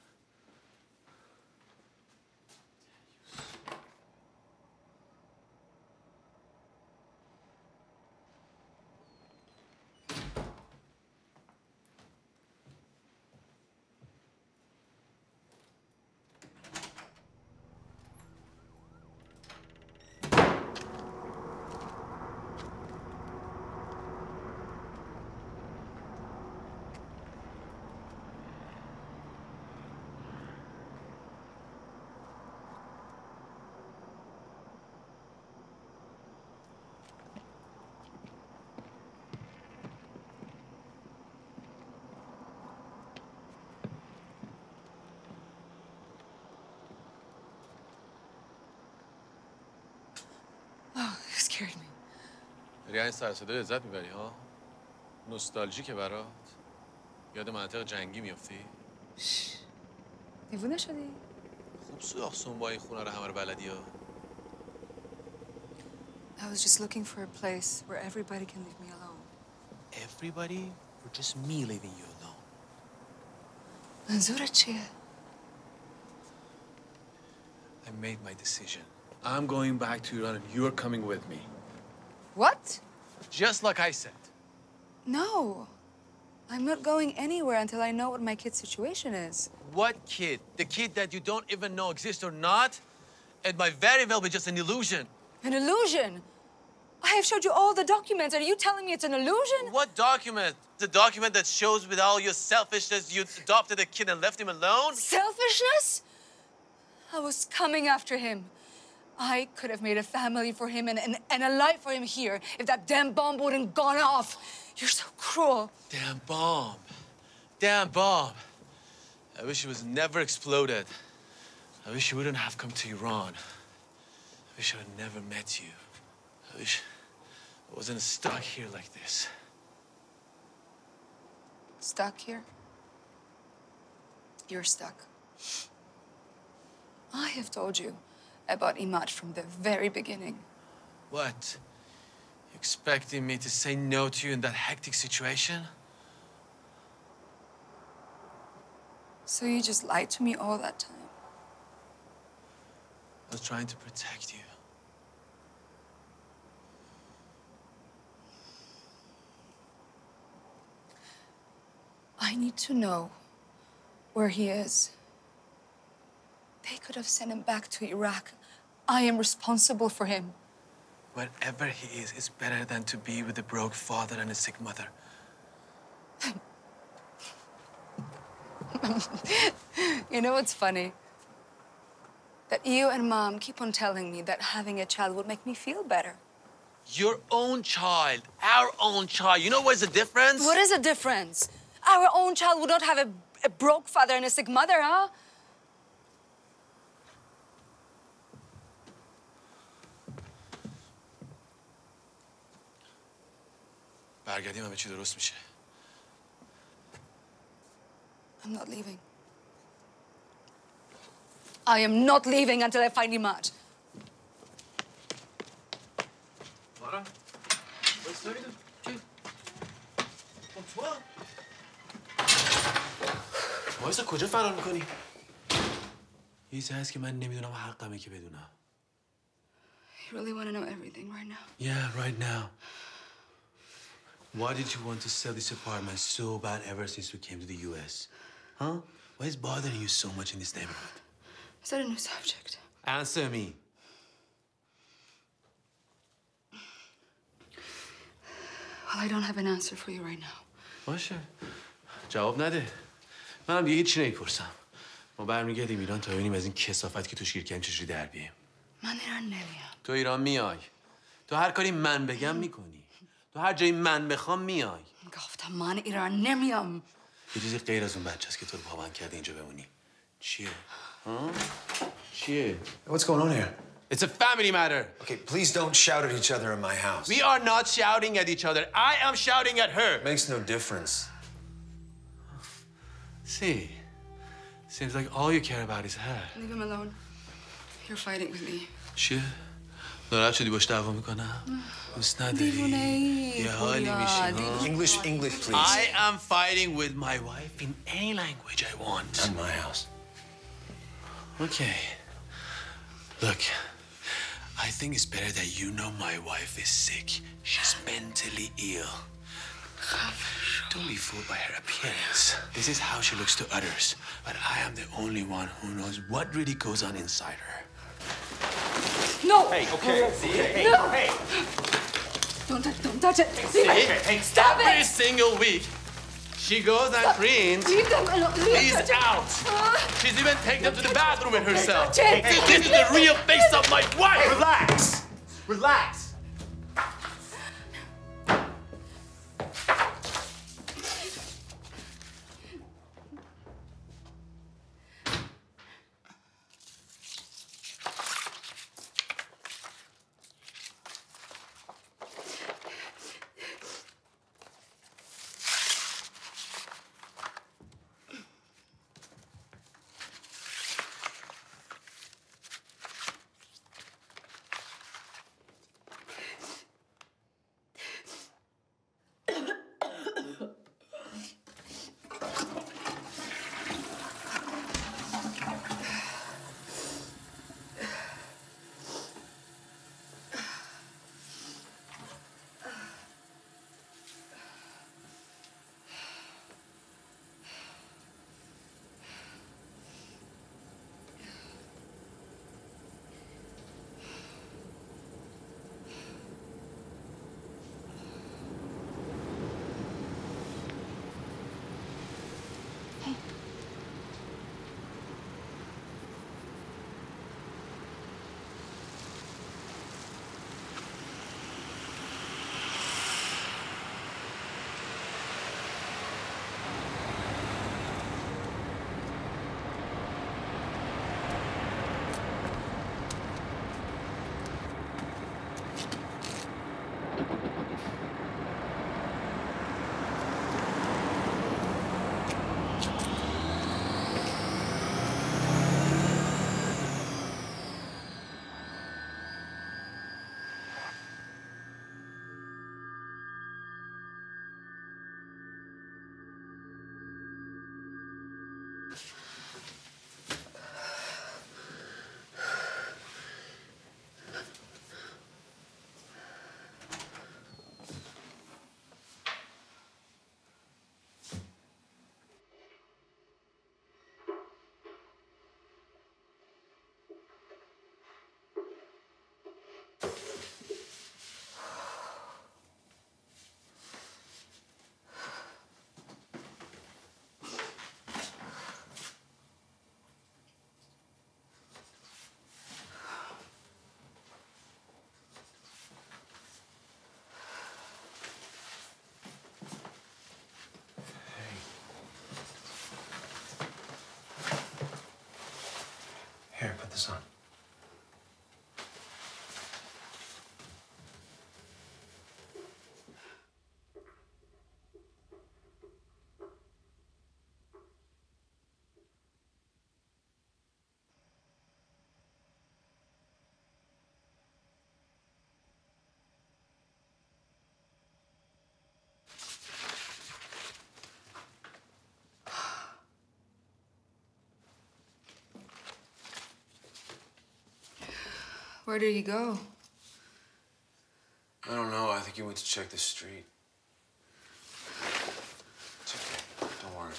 Oh, you scared me. داری این سر صدا لذت می‌بری ها نوستالژی که برات یاد مناطق جنگی میافتی دیوونه شدی؟ خوب سوراخ این خونه رو همه رو بلدی ها I was just looking for a place where everybody can leave me alone. Everybody or just me leaving you alone? منظورت چیه؟ I made my decision. I'm going back to Iran and you're coming with me. What? Just like I said. No. I'm not going anywhere until I know what my kid's situation is. What kid? The kid that you don't even know exists or not? It might very well be just an illusion. An illusion? I have showed you all the documents. Are you telling me it's an illusion? What document? The document that shows with all your selfishness you adopted a kid and left him alone? Selfishness? I was coming after him. I could have made a family for him and, and, and a life for him here if that damn bomb wouldn't gone off. You're so cruel. Damn bomb. Damn bomb. I wish it was never exploded. I wish you wouldn't have come to Iran. I wish I had never met you. I wish I wasn't stuck here like this. Stuck here? You're stuck. I have told you about Imad from the very beginning. What? You expecting me to say no to you in that hectic situation? So you just lied to me all that time. I was trying to protect you. I need to know where he is. They could have sent him back to Iraq. I am responsible for him. Wherever he is, is better than to be with a broke father and a sick mother. you know what's funny? That you and mom keep on telling me that having a child would make me feel better. Your own child, our own child. You know what's the difference? What is the difference? Our own child would not have a, a broke father and a sick mother, huh? برگردیم همه چی درست میشه. I'm not leaving. I am not leaving until I find Imad. Lara? What's تو وایسا کجا فرار می‌کنی؟ یه چیزی هست که من نمی‌دونم حقمه که بدونم You really want to know everything right now? Yeah, right now. Why did you want to sell this apartment so bad ever since we came to the U.S.? Huh? Why is bothering you so much in this neighborhood? Is that a new subject? Answer me. Well, I don't have an answer for you right now. باشه. جواب نده. منم دیگه هیچی نمیپرسم. ما برمیگردیم ایران تا ببینیم از این کسافت که توش گیر کردیم چجوری در بیایم. من ایران نمیام. تو ایران میای. تو هر کاری من بگم میکنی. تو هر جایی من بخوام میای. گفتم من ایران نمیام. یه چیزی غیر از اون بچه است که تو رو پابند کرده اینجا بمونی. چیه؟ ها؟ چیه؟ What's going on here? It's a family matter. Okay, please don't shout at each other in my house. We are not shouting at each other. I am shouting at her. Makes no difference. See, seems like all you care about is her. Leave him alone. You're fighting with me. چیه؟ ناراحت شدی باش دعوا میکنم؟ دوست نداری؟ دیوونه ای. یه حالی میشی ها؟ English, English, please. I am fighting with my wife in any language I want. In my house. Okay. Look, I think it's better that you know my wife is sick. She's mentally ill. Don't be fooled by her appearance. This is how she looks to others, but I am the only one who knows what really goes on inside her. No! Hey, okay, see? Hey, no! hey. Don't touch, don't touch it. See? Leave it. Hey, Stop every it! single week, she goes and cleans. Leave them alone. Leave He's touch out. Ah. She's even taken them to the bathroom with herself. touch it. This, this is the real face of my wife. Relax. Relax. Here, put Where did he go? I don't know. I think he went to check the street. It's okay. Don't worry.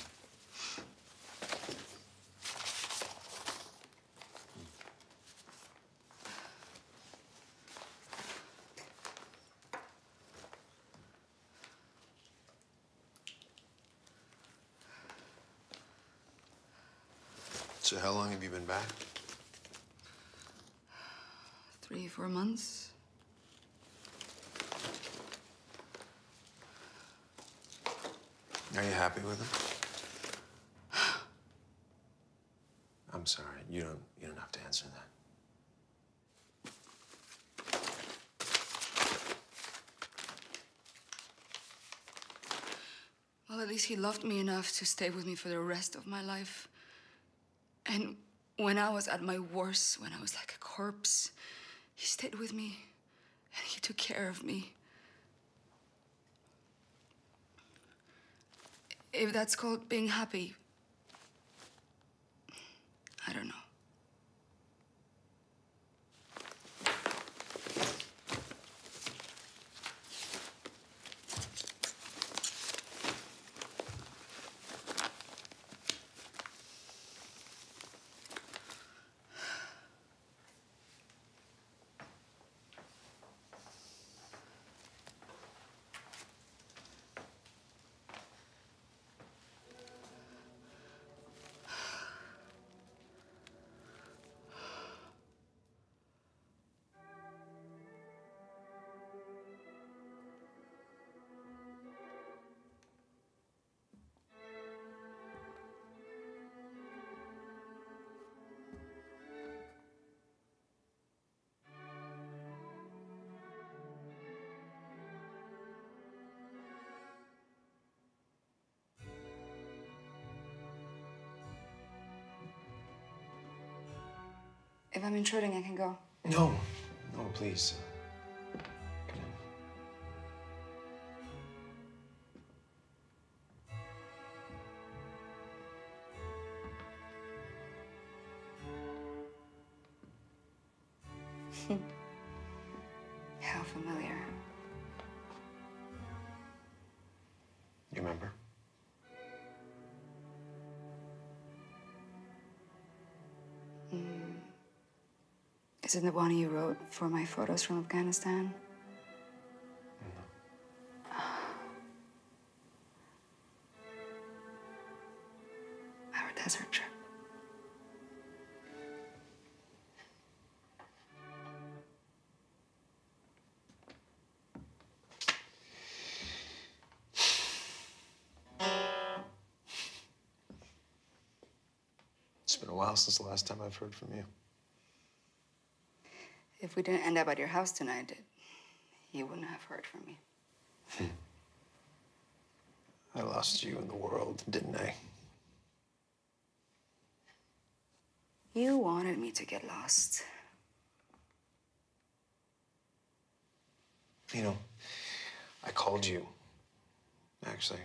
So how long have you been back? Three, four months. Are you happy with him? I'm sorry. You don't. You don't have to answer that. Well, at least he loved me enough to stay with me for the rest of my life. And when I was at my worst, when I was like a corpse, he stayed with me and he took care of me. If that's called being happy, If I'm intruding, I can go. No. No, please. Is it the one you wrote for my photos from Afghanistan? Our desert trip. It's been a while since the last time I've heard from you. If we didn't end up at your house tonight, you wouldn't have heard from me. I lost you in the world, didn't I? You wanted me to get lost. You know, I called you, actually,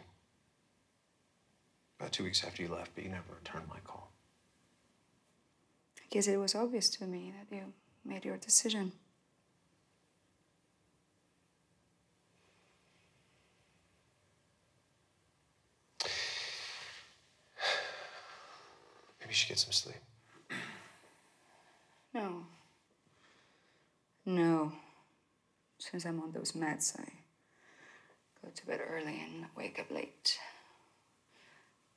about two weeks after you left, but you never returned my call. I guess it was obvious to me that you made your decision. Maybe you should get some sleep. No. No. Since I'm on those meds, I go to bed early and wake up late.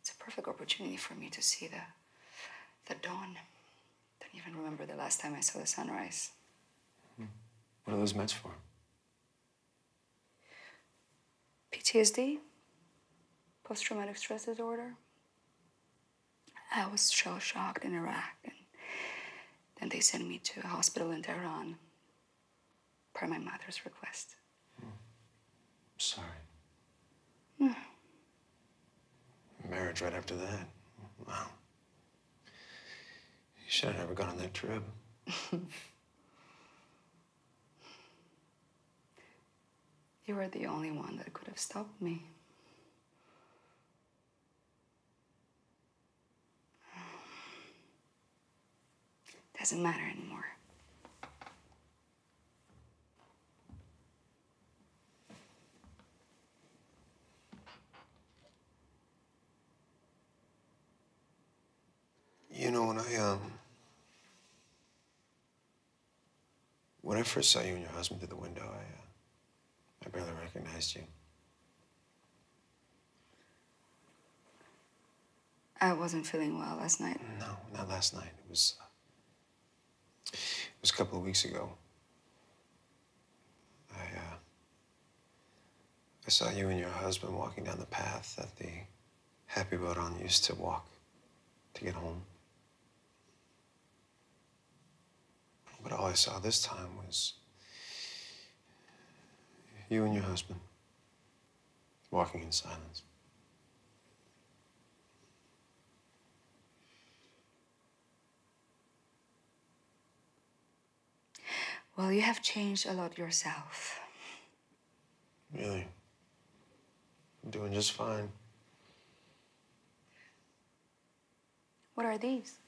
It's a perfect opportunity for me to see the the dawn. Don't even remember the last time I saw the sunrise. What are those meds for? PTSD, post traumatic stress disorder. I was shell shocked in Iraq, and then they sent me to a hospital in Tehran per my mother's request. I'm sorry. Hmm. Marriage right after that. Wow. You should have never gone on that trip. you were the only one that could have stopped me. Doesn't matter anymore. You know, when I, um, When I first saw you and your husband through the window, I, uh, I barely recognized you. I wasn't feeling well last night. No, not last night. It was. Uh, it was a couple of weeks ago. I, uh. I saw you and your husband walking down the path that the Happy Boat on used to walk to get home. But all I saw this time was you and your husband walking in silence. Well, you have changed a lot yourself. Really? I'm doing just fine. What are these?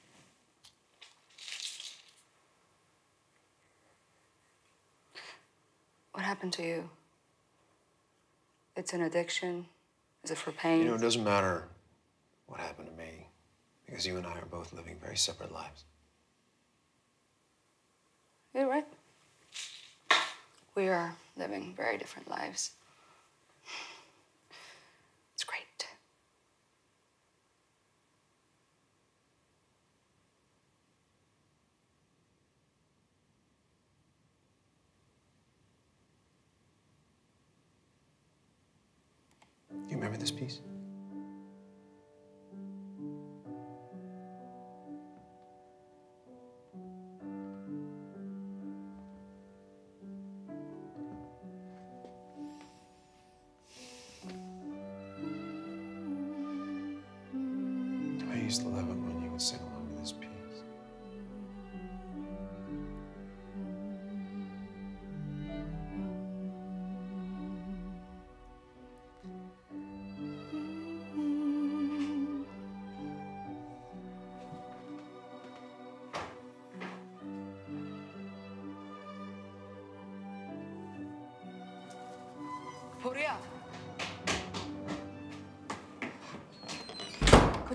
What happened to you? It's an addiction? Is it for pain? You know, it doesn't matter what happened to me because you and I are both living very separate lives. You're right. We are living very different lives. It's great. You remember this piece?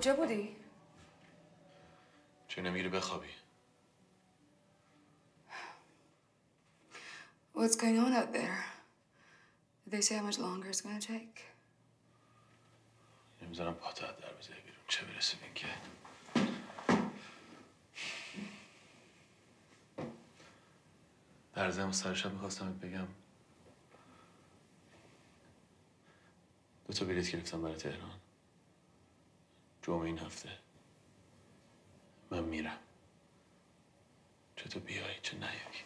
کجا بودی؟ چه نمیری بخوابی What's going on out there? Did they say how much longer it's gonna take? نمی‌ذارم از در بذاری بیرون چه برسه به اینکه در ضمن سر شب می‌خواستم بگم دو تا بلیت گرفتم برای تهران جمعه این هفته. من میرم. چه تو بیای چه نیایی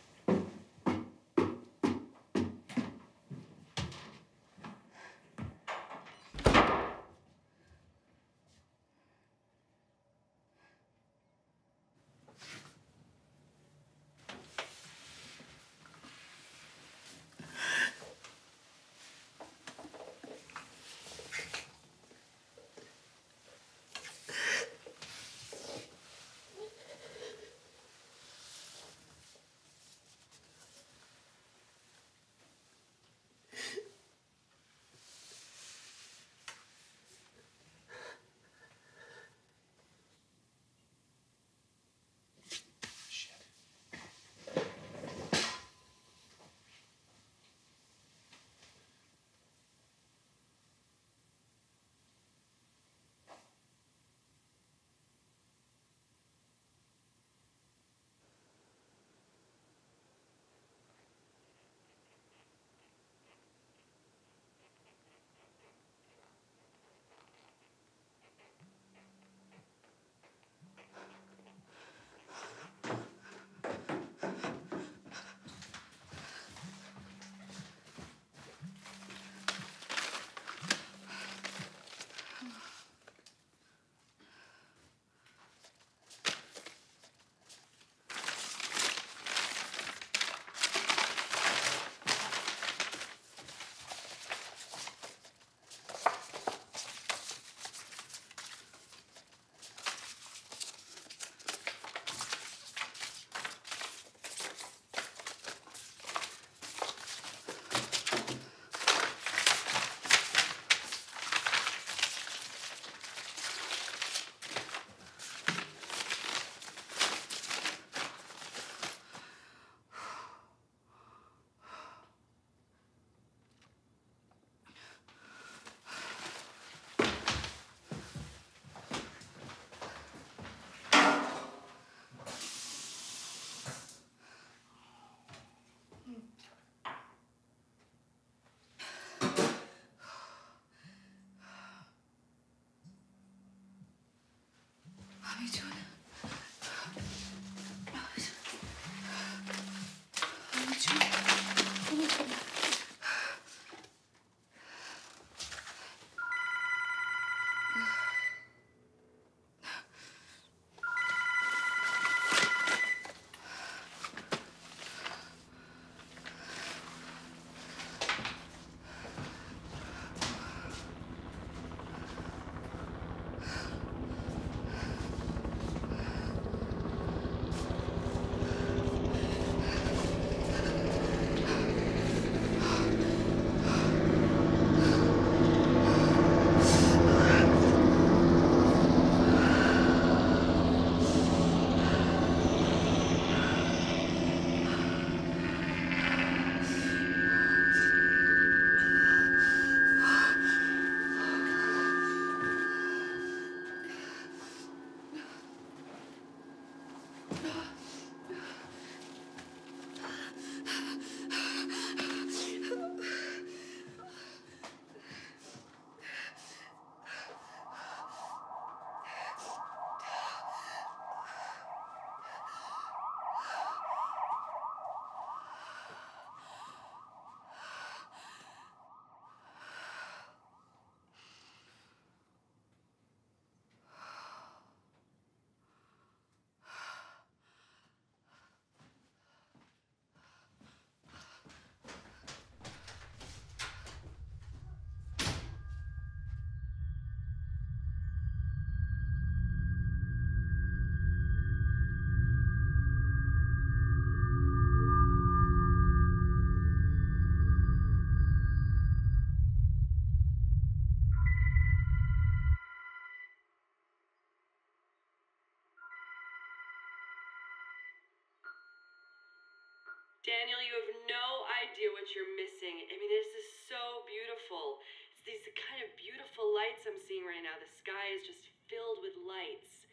Daniel, you have no idea what you're missing. I mean, this is so beautiful. It's these kind of beautiful lights I'm seeing right now. The sky is just filled with lights.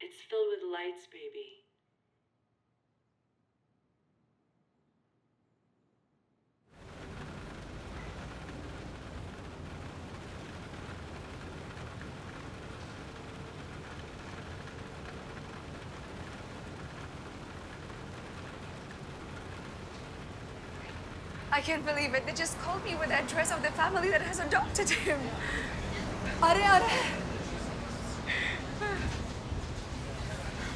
It's filled with lights, baby. I can't believe it. They just called me with the address of the family that has adopted him. Are, are.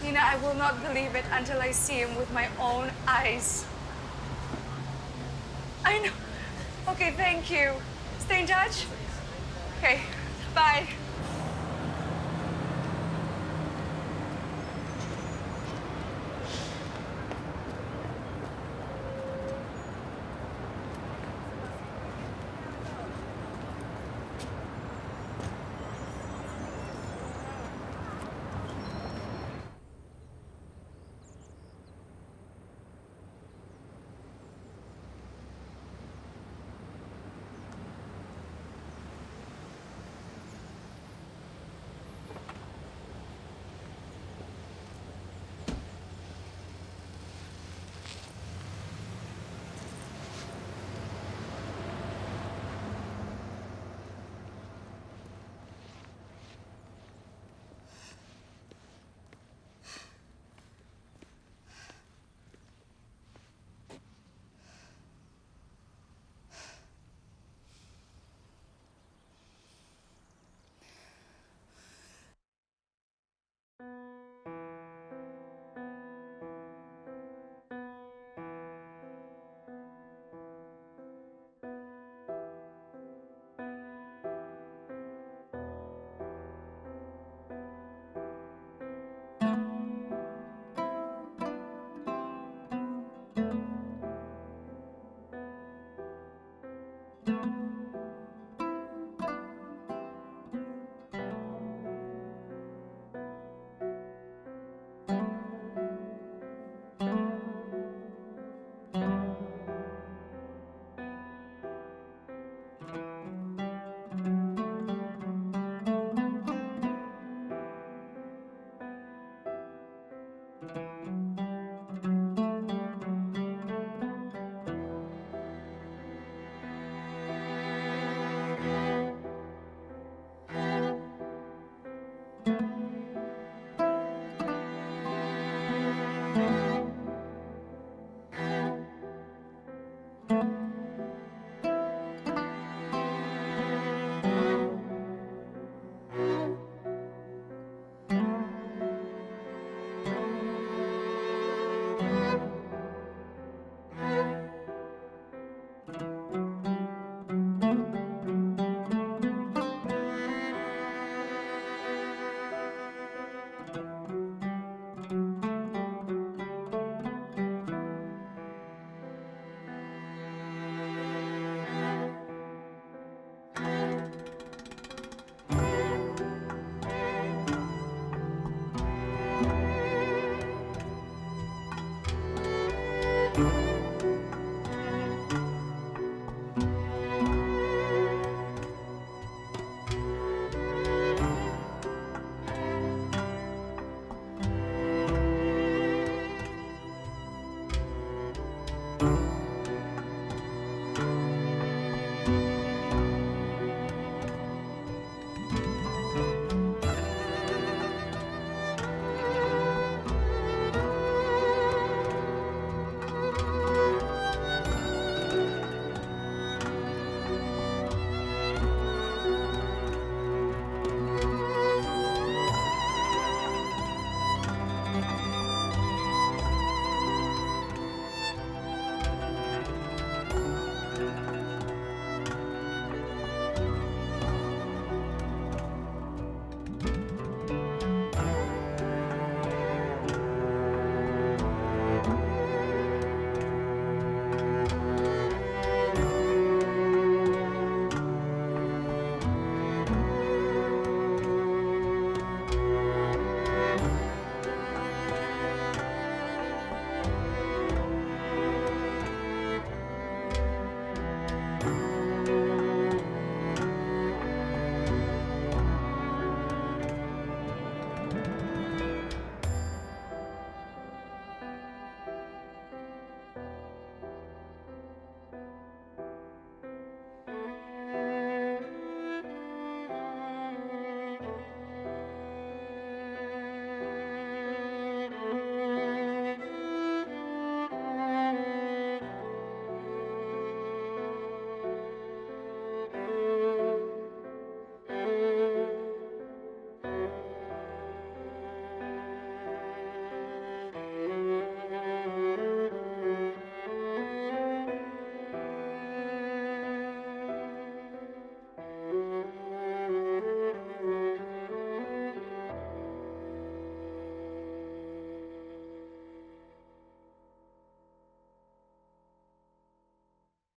Nina, I will not believe it until I see him with my own eyes. I know. Okay, thank you. Stay in touch? Okay, bye.